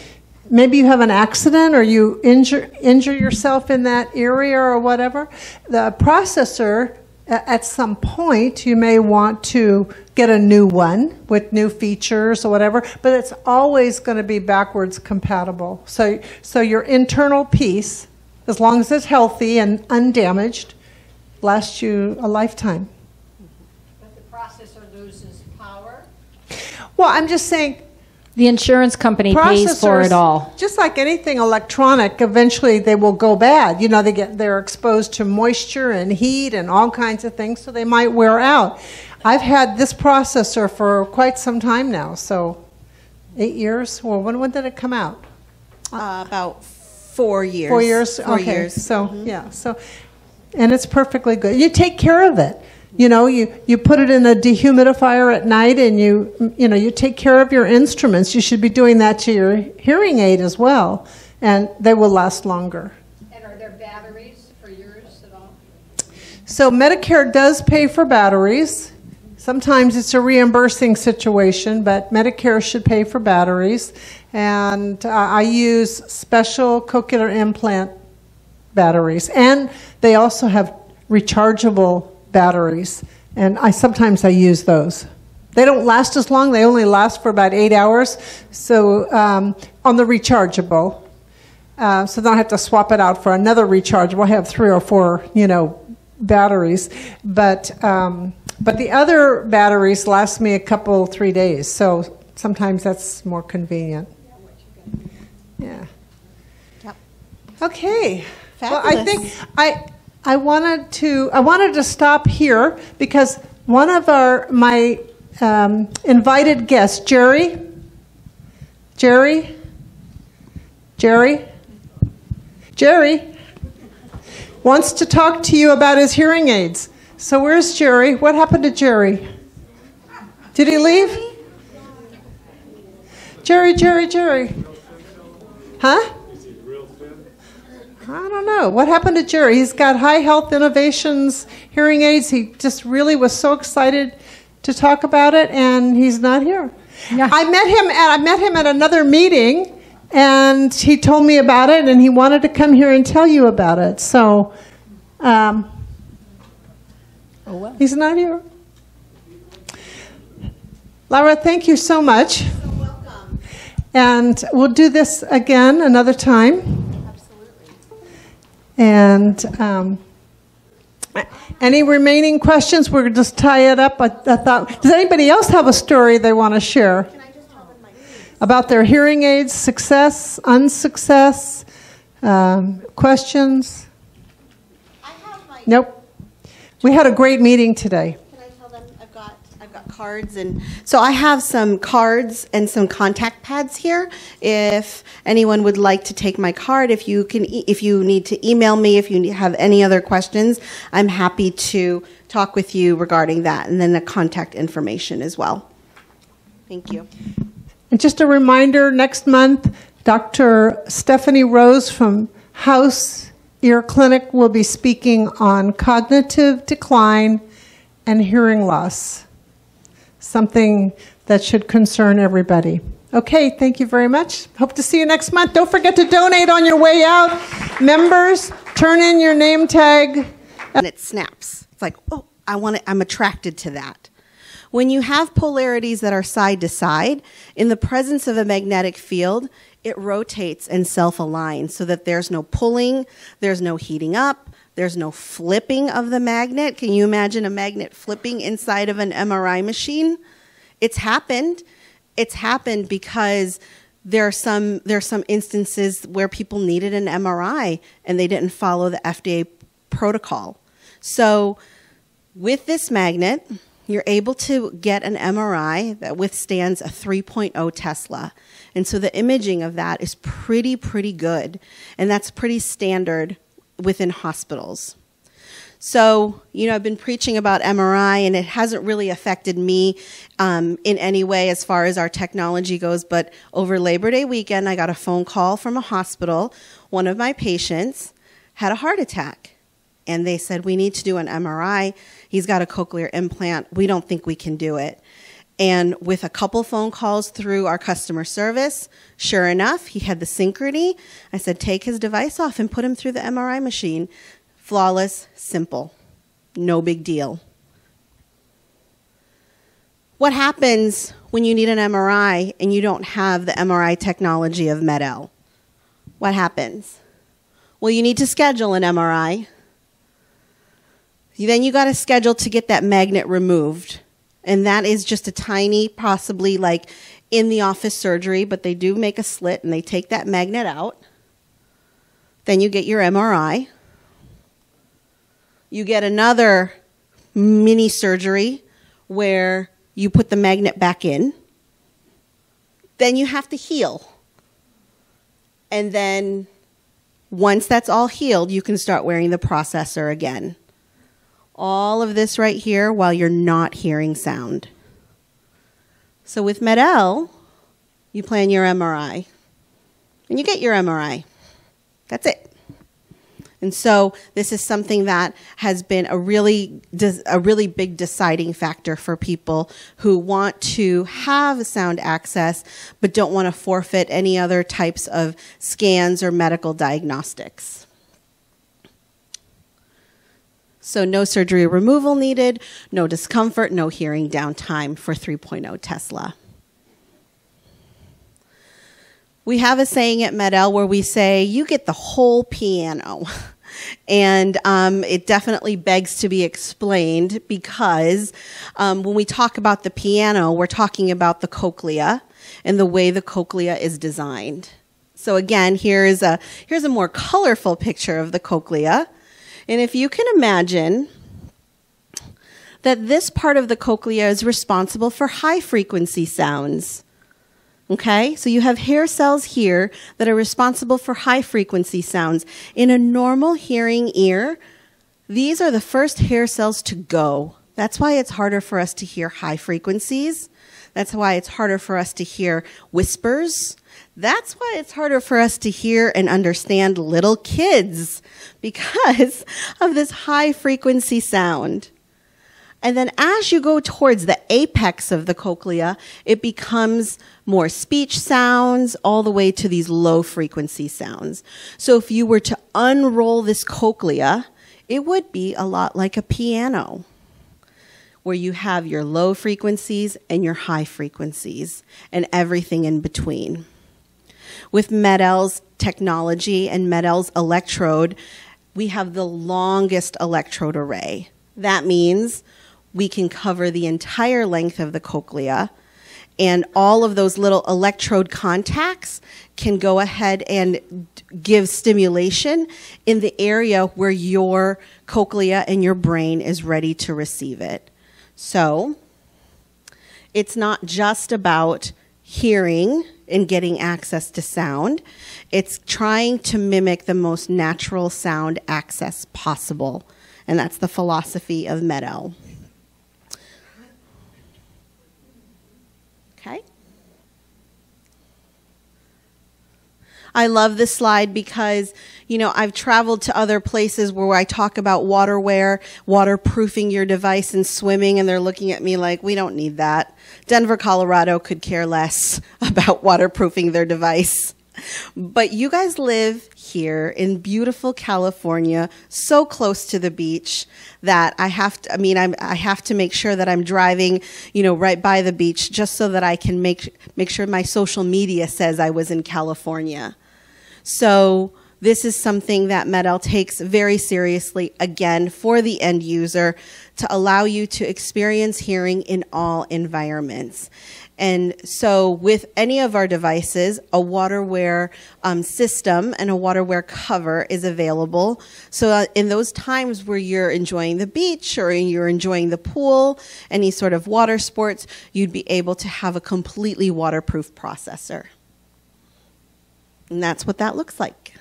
maybe you have an accident or you injure, injure yourself in that area or whatever. The processor, at some point, you may want to get a new one with new features or whatever, but it's always going to be backwards compatible. So, so your internal piece, as long as it's healthy and undamaged, lasts you a lifetime. But the processor loses power? Well, I'm just saying, The insurance company pays for it all. Just like anything electronic, eventually they will go bad. You know, they get they're exposed to moisture and heat and all kinds of things, so they might wear out. I've had this processor for quite some time now, so eight years. Well, when when did it come out? Uh, about four years. Four years. Four okay. years. Mm-hmm. So yeah. So, and it's perfectly good. You take care of it. You know, you, you put it in a dehumidifier at night, and you you know you take care of your instruments. You should be doing that to your hearing aid as well, and they will last longer. And are there batteries for yours at all? So Medicare does pay for batteries. Sometimes it's a reimbursing situation, but Medicare should pay for batteries. And uh, I use special cochlear implant batteries. And they also have rechargeable batteries. And I sometimes I use those. They don't last as long. They only last for about eight hours. So um, on the rechargeable, uh, so then I have to swap it out for another rechargeable. I have three or four, you know, batteries, but um, but the other batteries last me a couple three days. So sometimes that's more convenient. Yeah. Okay. Well, I think I I wanted to I wanted to stop here because one of our my um, invited guests, Jerry. Jerry. Jerry. Jerry wants to talk to you about his hearing aids. So where's Jerry? What happened to Jerry? Did he leave? Jerry, Jerry, Jerry. Huh? I don't know. What happened to Jerry? He's got hi HealthInnovations hearing aids. He just really was so excited to talk about it, and he's not here. I met him. At, I met him at another meeting, and he told me about it, and he wanted to come here and tell you about it. So, um, Oh, well. he's not here. Laura, thank you so much. So welcome. And we'll do this again another time. And um, any remaining questions? We're going to just tie it up. I, I thought, does anybody else have a story they want to share about their hearing aids, success, unsuccess, um, questions? Nope. We had a great meeting today. Got cards and so I have some cards and some contact pads here. If anyone would like to take my card, if you can, e- if you need to email me, if you have any other questions, I'm happy to talk with you regarding that, and then the contact information as well. Thank you. And just a reminder, next month, Dr. Stephanie Rose from House Ear Clinic will be speaking on cognitive decline and hearing loss, something that should concern everybody. Okay, thank you very much. Hope to see you next month. Don't forget to donate on your way out. Members, turn in your name tag. and it snaps. It's like, oh, I want it, I'm attracted to that. When you have polarities that are side to side, in the presence of a magnetic field, it rotates and self aligns so that there's no pulling, there's no heating up, there's no flipping of the magnet. Can you imagine a magnet flipping inside of an MRI machine? It's happened. It's happened because there are some there are some instances where people needed an MRI and they didn't follow the FDA protocol. So with this magnet, you're able to get an MRI that withstands a 3.0 Tesla. And so the imaging of that is pretty, pretty good. And that's pretty standard within hospitals. So, you know, I've been preaching about MRI, and it hasn't really affected me um, in any way as far as our technology goes. But over Labor Day weekend, I got a phone call from a hospital. One of my patients had a heart attack, and they said, We need to do an MRI. He's got a cochlear implant. We don't think we can do it. And with a couple phone calls through our customer service, sure enough, he had the SYNCHRONY. I said, Take his device off and put him through the MRI machine. Flawless, simple, no big deal. What happens when you need an MRI and you don't have the MRI technology of MED-EL? What happens? Well, you need to schedule an MRI. Then you got to schedule to get that magnet removed. And that is just a tiny, possibly like in the office surgery, but they do make a slit and they take that magnet out. Then you get your MRI. You get another mini surgery where you put the magnet back in. Then you have to heal. And then once that's all healed, you can start wearing the processor again. All of this right here while you're not hearing sound. So with MED-EL, you plan your MRI and you get your MRI. That's it. And so this is something that has been a really a really big deciding factor for people who want to have sound access but don't want to forfeit any other types of scans or medical diagnostics. So no surgery removal needed, no discomfort, no hearing downtime for 3.0 Tesla. We have a saying at MED-EL where we say, you get the whole piano. <laughs> And um, it definitely begs to be explained because um, when we talk about the piano, we're talking about the cochlea and the way the cochlea is designed. So again, here's a here's a more colorful picture of the cochlea. And if you can imagine that this part of the cochlea is responsible for high frequency sounds. Okay, so you have hair cells here that are responsible for high frequency sounds. In a normal hearing ear, these are the first hair cells to go. That's why it's harder for us to hear high frequencies. That's why it's harder for us to hear whispers. That's why it's harder for us to hear and understand little kids <laughs> because of this high frequency sound. And then as you go towards the apex of the cochlea, it becomes more speech sounds all the way to these low frequency sounds. So if you were to unroll this cochlea, it would be a lot like a piano where you have your low frequencies and your high frequencies and everything in between. With MED-EL's technology and MED-EL's electrode, we have the longest electrode array. That means we can cover the entire length of the cochlea and all of those little electrode contacts can go ahead and give stimulation in the area where your cochlea and your brain is ready to receive it. So, It's not just about hearing and getting access to sound. It's trying to mimic the most natural sound access possible. And that's the philosophy of MED-EL. Okay. I love this slide because, you know, I've traveled to other places where I talk about WaterWear, waterproofing your device and swimming, and they're looking at me like, we don't need that. Denver, Colorado could care less <laughs> about waterproofing their device. But you guys live here in beautiful California, so close to the beach that I have to, I mean, I'm, I have to make sure that I'm driving, you know, right by the beach just so that I can make, make sure my social media says I was in California. So this is something that MED-EL takes very seriously, again, for the end user to allow you to experience hearing in all environments. And so, with any of our devices, a WaterWear um, system and a WaterWear cover is available. So, uh, in those times where you're enjoying the beach or you're enjoying the pool, any sort of water sports, you'd be able to have a completely waterproof processor. And that's what that looks like.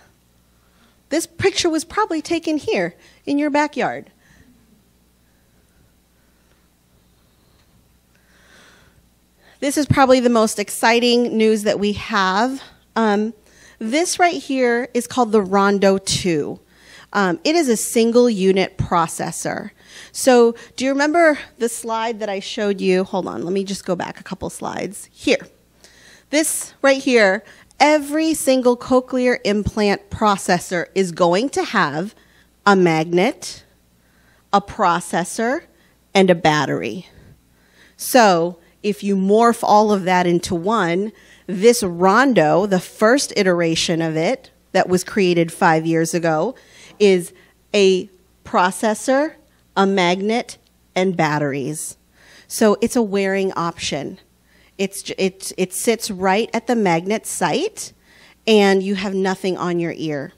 This picture was probably taken here in your backyard. This is probably the most exciting news that we have. Um, this right here is called the Rondo 2. Um, it is a single unit processor. So, do you remember the slide that I showed you? Hold on, let me just go back a couple slides. Here. This right here, every single cochlear implant processor is going to have a magnet, a processor, and a battery. So, if you morph all of that into one, this Rondo, the first iteration of it that was created five years ago, is a processor, a magnet, and batteries. So it's a wearing option. It's, it, it sits right at the magnet site, and you have nothing on your ear.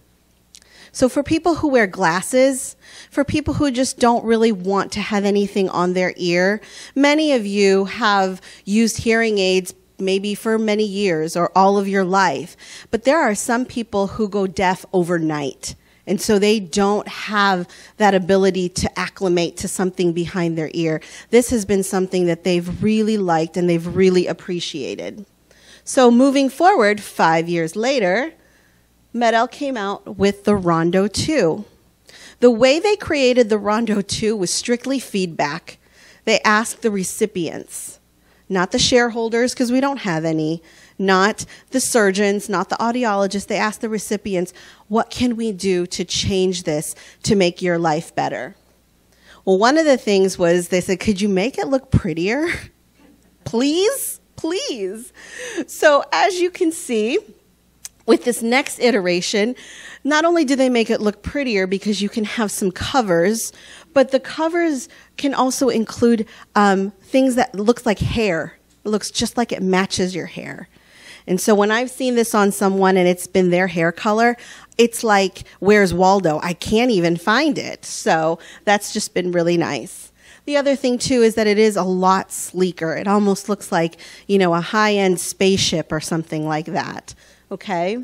So for people who wear glasses, for people who just don't really want to have anything on their ear, many of you have used hearing aids maybe for many years or all of your life. But there are some people who go deaf overnight. And so they don't have that ability to acclimate to something behind their ear. This has been something that they've really liked and they've really appreciated. So moving forward, five years later, MED-EL came out with the Rondo 2. The way they created the Rondo 2 was strictly feedback. They asked the recipients, not the shareholders, because we don't have any, not the surgeons, not the audiologists. They asked the recipients, what can we do to change this to make your life better? Well, one of the things was they said, could you make it look prettier? <laughs> Please? Please. So, as you can see, with this next iteration, not only do they make it look prettier because you can have some covers, but the covers can also include um, things that looks like hair. It looks just like it matches your hair. And so when I've seen this on someone and it's been their hair color, it's like, where's Waldo? I can't even find it. So that's just been really nice. The other thing too is that it is a lot sleeker. It almost looks like, you know, a high-end spaceship or something like that. Okay?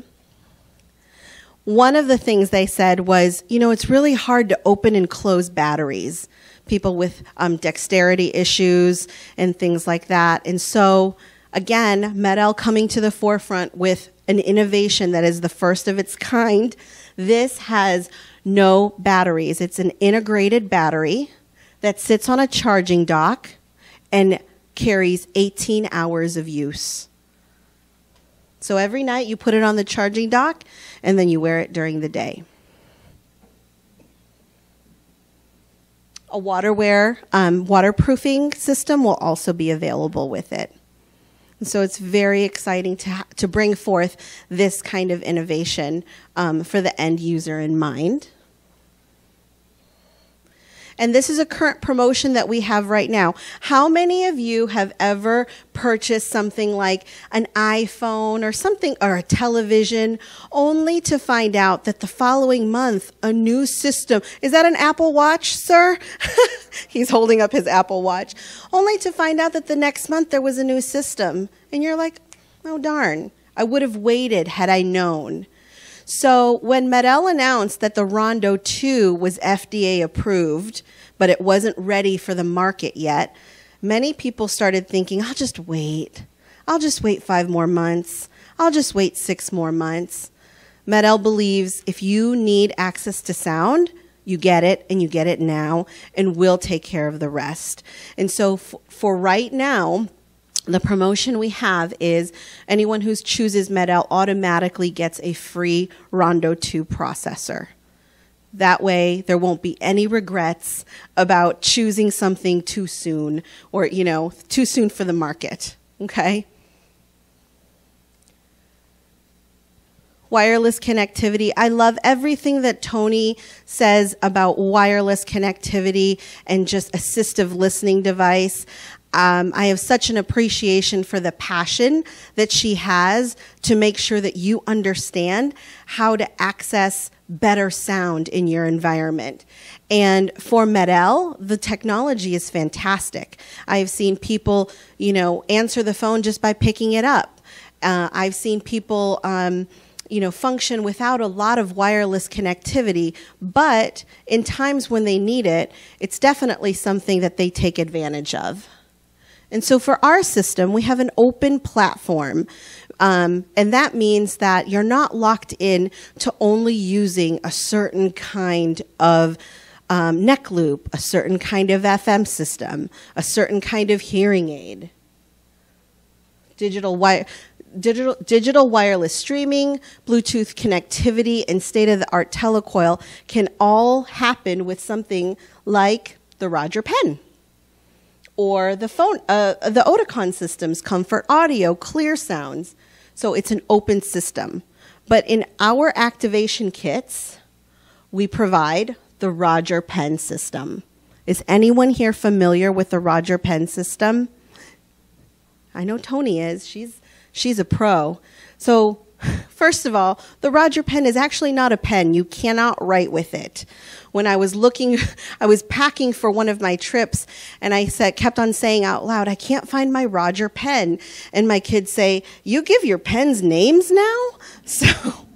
One of the things they said was, you know, it's really hard to open and close batteries. People with um, dexterity issues and things like that. And so, again, MED-EL coming to the forefront with an innovation that is the first of its kind. This has no batteries. It's an integrated battery that sits on a charging dock and carries 18 hours of use. So every night you put it on the charging dock and then you wear it during the day. A WaterWear um, waterproofing system will also be available with it. And so it's very exciting to, to bring forth this kind of innovation um, for the end user in mind. And this is a current promotion that we have right now. How many of you have ever purchased something like an iPhone or something or a television only to find out that the following month a new system is that an Apple Watch, sir? <laughs> He's holding up his Apple Watch. Only to find out that the next month there was a new system. And you're like, oh darn, I would have waited had I known. So when Med-El announced that the Rondo 2 was FDA approved, but it wasn't ready for the market yet, many people started thinking, I'll just wait. I'll just wait five more months. I'll just wait six more months. Med-El believes if you need access to sound, you get it and you get it now, and we'll take care of the rest. And so for right now, the promotion we have is anyone who chooses Med-El automatically gets a free Rondo 2 processor. That way, there won't be any regrets about choosing something too soon or, you know, too soon for the market. Okay? wireless connectivity. I love everything that Tony says about wireless connectivity and just assistive listening device. Um, I have such an appreciation for the passion that she has to make sure that you understand how to access better sound in your environment. And for Med-El, the technology is fantastic. I have seen people, you know, answer the phone just by picking it up. Uh, I've seen people, um, you know, function without a lot of wireless connectivity, but in times when they need it, it's definitely something that they take advantage of. And so for our system, we have an open platform. Um, and that means that you're not locked in to only using a certain kind of um, neck loop, a certain kind of FM system, a certain kind of hearing aid. Digital wire. Digital, digital wireless streaming, Bluetooth connectivity, and state of the art telecoil can all happen with something like the Roger Pen or the phone, uh, the Oticon systems, Comfort Audio, ClearSounds. So it's an open system. But in our activation kits, we provide the Roger Pen system. Is anyone here familiar with the Roger Pen system? I know Tony is. She's she's a pro. So <laughs> First of all, the Roger pen is actually not a pen. You cannot write with it. When I was looking, <laughs> I was packing for one of my trips and I said, kept on saying out loud, I can't find my Roger pen. And my kids say, you give your pens names now? <laughs> So,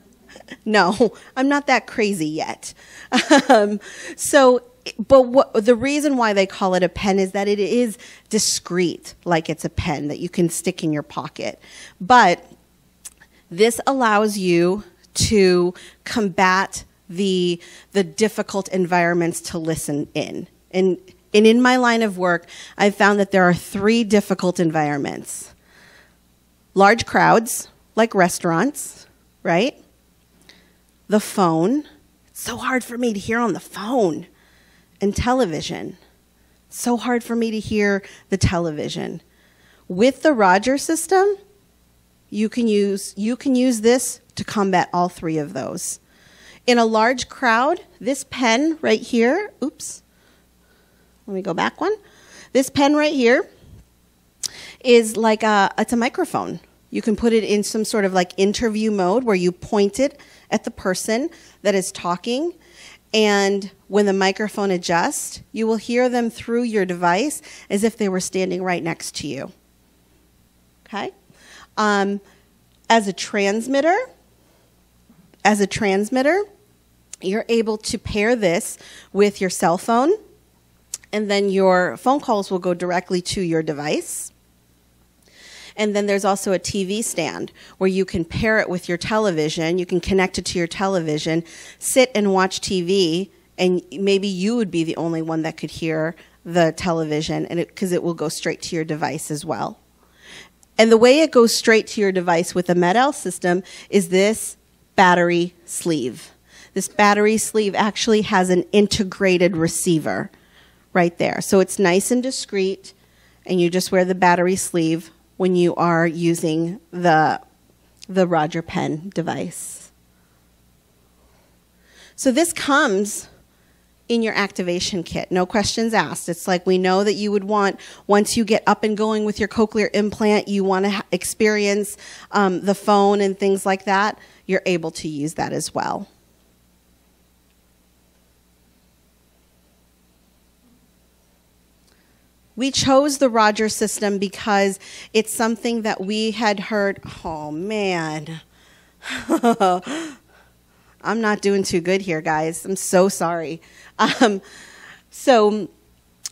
no, I'm not that crazy yet. Um, so, but what, the reason why they call it a pen is that it is discreet, like it's a pen that you can stick in your pocket. But this allows you to combat the, the difficult environments to listen in. And, and in my line of work, I've found that there are three difficult environments large crowds, like restaurants, right? The phone. It's so hard for me to hear on the phone. And television. So hard for me to hear the television. With the Roger system, you can use you can use this to combat all three of those. In a large crowd, this pen right here, oops. Let me go back one. This pen right here is like a it's a microphone. You can put it in some sort of like interview mode where you point it at the person that is talking and when the microphone adjusts, you will hear them through your device as if they were standing right next to you. Okay? Um, as a transmitter, as a transmitter, you're able to pair this with your cell phone, and then your phone calls will go directly to your device. And then there's also a TV stand where you can pair it with your television. You can connect it to your television, sit and watch TV, and maybe you would be the only one that could hear the television, and because it, it will go straight to your device as well. And the way it goes straight to your device with the Med-El system is this battery sleeve. This battery sleeve actually has an integrated receiver right there. So it's nice and discreet, and you just wear the battery sleeve when you are using the, the Roger Pen device. So this comes in your activation kit. No questions asked. It's like we know that you would want, once you get up and going with your cochlear implant, you want to experience um, the phone and things like that. You're able to use that as well. We chose the Roger system because it's something that we had heard. Oh, man. <laughs> I'm not doing too good here, guys. I'm so sorry. Um, so,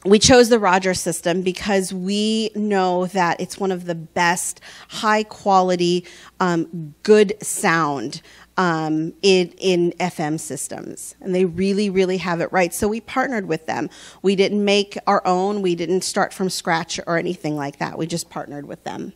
we chose the Roger system because we know that it's one of the best, high quality, um, good sound um, in, in FM systems. And they really, really have it right. So we partnered with them. We didn't make our own, we didn't start from scratch or anything like that. We just partnered with them.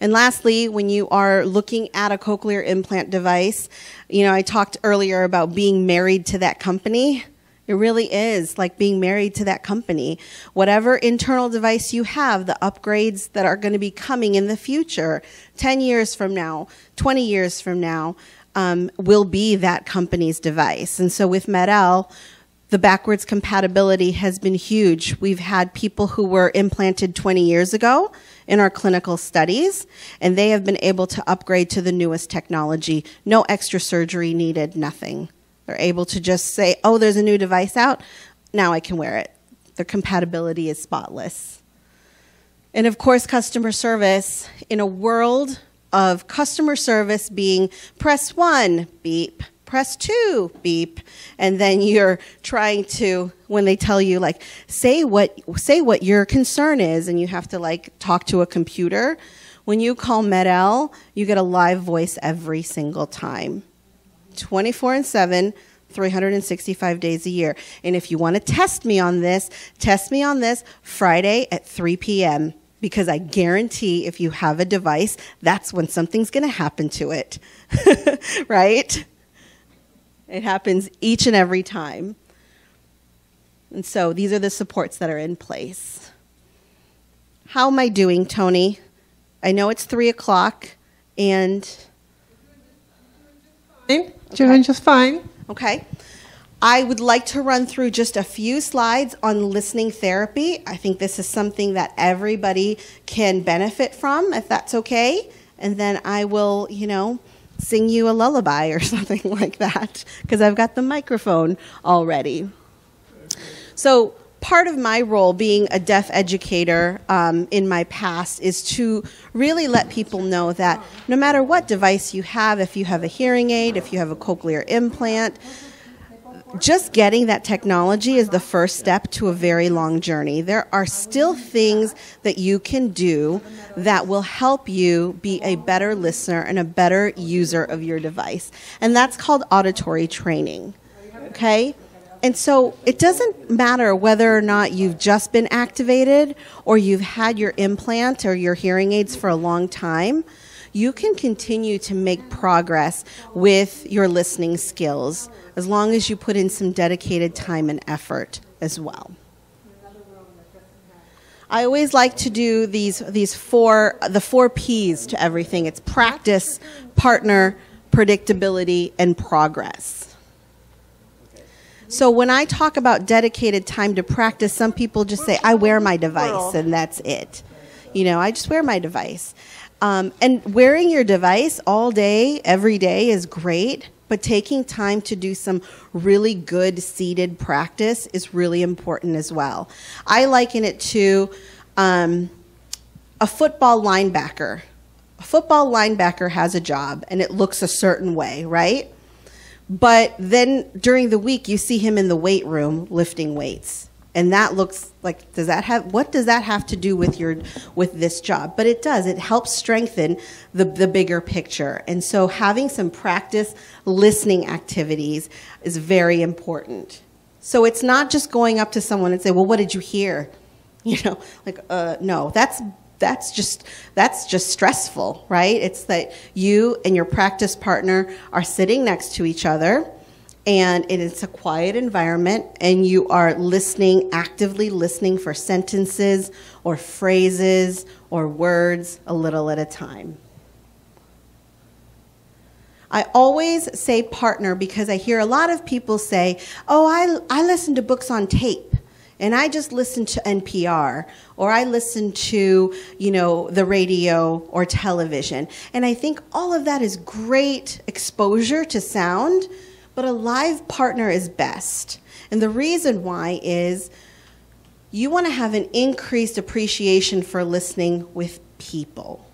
And lastly, when you are looking at a cochlear implant device, you know, I talked earlier about being married to that company. It really is like being married to that company. Whatever internal device you have, the upgrades that are going to be coming in the future, 10 years from now, 20 years from now, um, will be that company's device. And so with MED-EL, the backwards compatibility has been huge. We've had people who were implanted 20 years ago in our clinical studies, and they have been able to upgrade to the newest technology. No extra surgery needed, nothing. They're able to just say, oh, there's a new device out, now I can wear it. Their compatibility is spotless. And of course, customer service. In a world of customer service being press one, beep, press two, beep, and then you're trying to, when they tell you like, say what, say what your concern is, and you have to like talk to a computer. When you call MED-EL, you get a live voice every single time. 24 and 7, 365 days a year. And if you want to test me on this, test me on this Friday at 3 p.m. Because I guarantee if you have a device, that's when something's going to happen to it. <laughs> right? It happens each and every time. And so these are the supports that are in place. How am I doing, Tony? I know it's 3 o'clock and. Doing just fine. Okay. I would like to run through just a few slides on listening therapy. I think this is something that everybody can benefit from, if that's okay. And then I will, you know, sing you a lullaby or <laughs> something like that, because I've got the microphone already. So, part of my role being a deaf educator um, in my past is to really let people know that no matter what device you have, if you have a hearing aid, if you have a cochlear implant, just getting that technology is the first step to a very long journey. There are still things that you can do that will help you be a better listener and a better user of your device. And that's called auditory training. Okay? And so it doesn't matter whether or not you've just been activated or you've had your implant or your hearing aids for a long time. You can continue to make progress with your listening skills as long as you put in some dedicated time and effort as well. I always like to do these these four the four P's to everything. It's practice, partner, predictability, and progress. So when I talk about dedicated time to practice, some people just say, I wear my device and that's it. You know, I just wear my device. Um, and wearing your device all day, every day is great, but taking time to do some really good seated practice is really important as well. I liken it to um, a football linebacker. A football linebacker has a job and it looks a certain way, right? But then during the week, you see him in the weight room lifting weights. And that looks like does that have what does that have to do with your with this job? But it does. It helps strengthen the the bigger picture. And so having some practice listening activities is very important. So it's not just going up to someone and say, "Well, what did you hear?" <laughs> You know, like uh, no, that's that's just that's just stressful, right? It's that you and your practice partner are sitting next to each other and it is a quiet environment and you are listening actively listening for sentences or phrases or words a little at a time. I always say partner because I hear a lot of people say, oh, I, I listen to books on tape and I just listen to NPR or I listen to, you know, the radio or television. And I think all of that is great exposure to sound, but a live partner is best. And the reason why is you want to have an increased appreciation for listening with people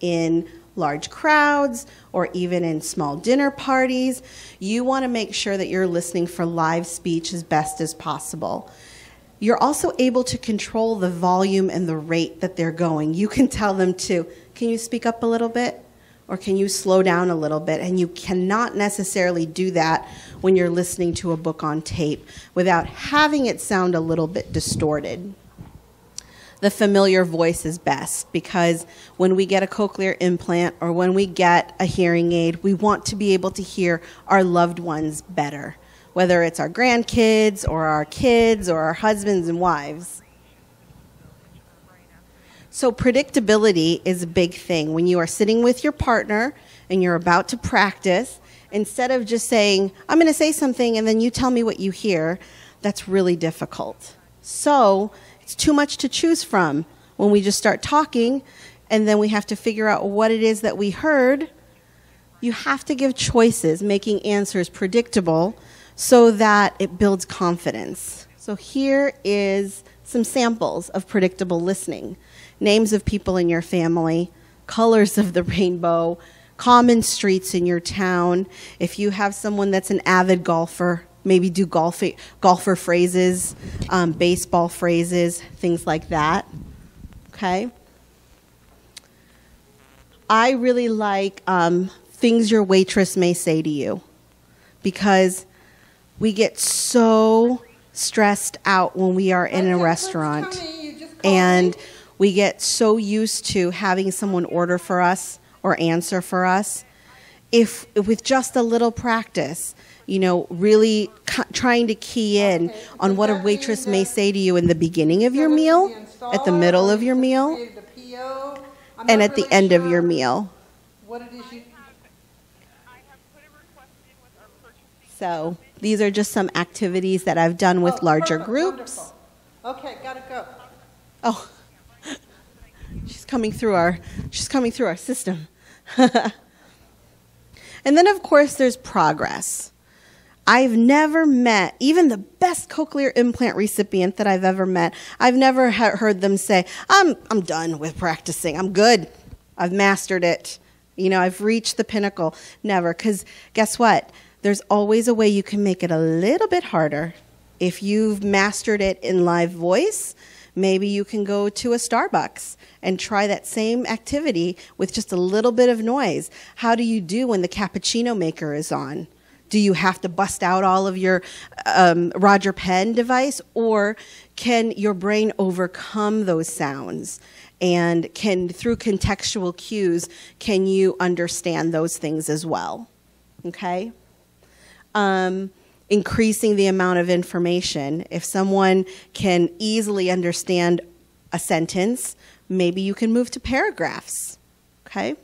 in large crowds or even in small dinner parties. You want to make sure that you're listening for live speech as best as possible. You're also able to control the volume and the rate that they're going. You can tell them to, can you speak up a little bit? Or can you slow down a little bit? And you cannot necessarily do that when you're listening to a book on tape without having it sound a little bit distorted the familiar voice is best because when we get a cochlear implant or when we get a hearing aid, we want to be able to hear our loved ones better, whether it's our grandkids or our kids or our husbands and wives. So, predictability is a big thing. When you are sitting with your partner and you're about to practice, instead of just saying, I'm going to say something and then you tell me what you hear, that's really difficult. So, it's too much to choose from when we just start talking and then we have to figure out what it is that we heard. You have to give choices, making answers predictable so that it builds confidence. So here is some samples of predictable listening. Names of people in your family, colors of the rainbow, common streets in your town. If you have someone that's an avid golfer, maybe do golf, golfer phrases, um, baseball phrases, things like that. Okay? I really like um, things your waitress may say to you because we get so stressed out when we are in a restaurant and we get so used to having someone order for us or answer for us if with just a little practice you know, really trying to key in okay. on what a waitress may say to you in the beginning of your meal, at the middle of your meal, and at really the end sure of your meal. What it is you So these are just some activities that I've done with oh, larger perfect, groups. Wonderful. Okay, gotta go. Oh, she's coming through our she's coming through our system. <laughs> and then of course there's progress. I've never met even the best cochlear implant recipient that I've ever met. I've never heard them say, "I'm I'm done with practicing. I'm good. I've mastered it. You know, I've reached the pinnacle." Never, cuz guess what? There's always a way you can make it a little bit harder. If you've mastered it in live voice, maybe you can go to a Starbucks and try that same activity with just a little bit of noise. How do you do when the cappuccino maker is on? Do you have to bust out all of your um, Roger Pen device, or can your brain overcome those sounds? And can, through contextual cues, can you understand those things as well? Okay? Um, increasing the amount of information. If someone can easily understand a sentence, maybe you can move to paragraphs. Okay?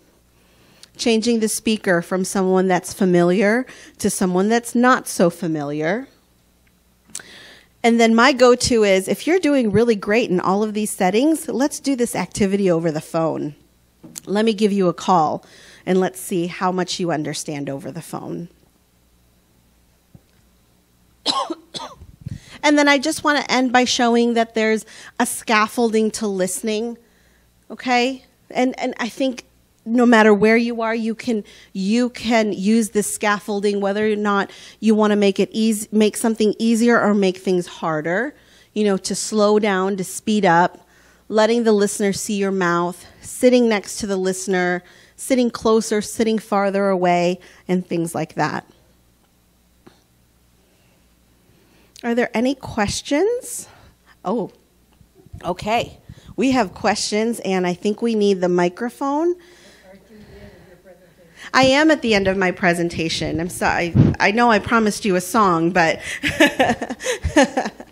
changing the speaker from someone that's familiar to someone that's not so familiar. And then my go to is if you're doing really great in all of these settings, let's do this activity over the phone. Let me give you a call and let's see how much you understand over the phone. <coughs> and then I just want to end by showing that there's a scaffolding to listening. Okay? And and I think no matter where you are, you can you can use this scaffolding, whether or not you want to make it easy, make something easier or make things harder. You know, to slow down, to speed up, letting the listener see your mouth, sitting next to the listener, sitting closer, sitting farther away, and things like that. Are there any questions? Oh, okay. We have questions, and I think we need the microphone. I am at the end of my presentation. I'm sorry. I know I promised you a song, but <laughs>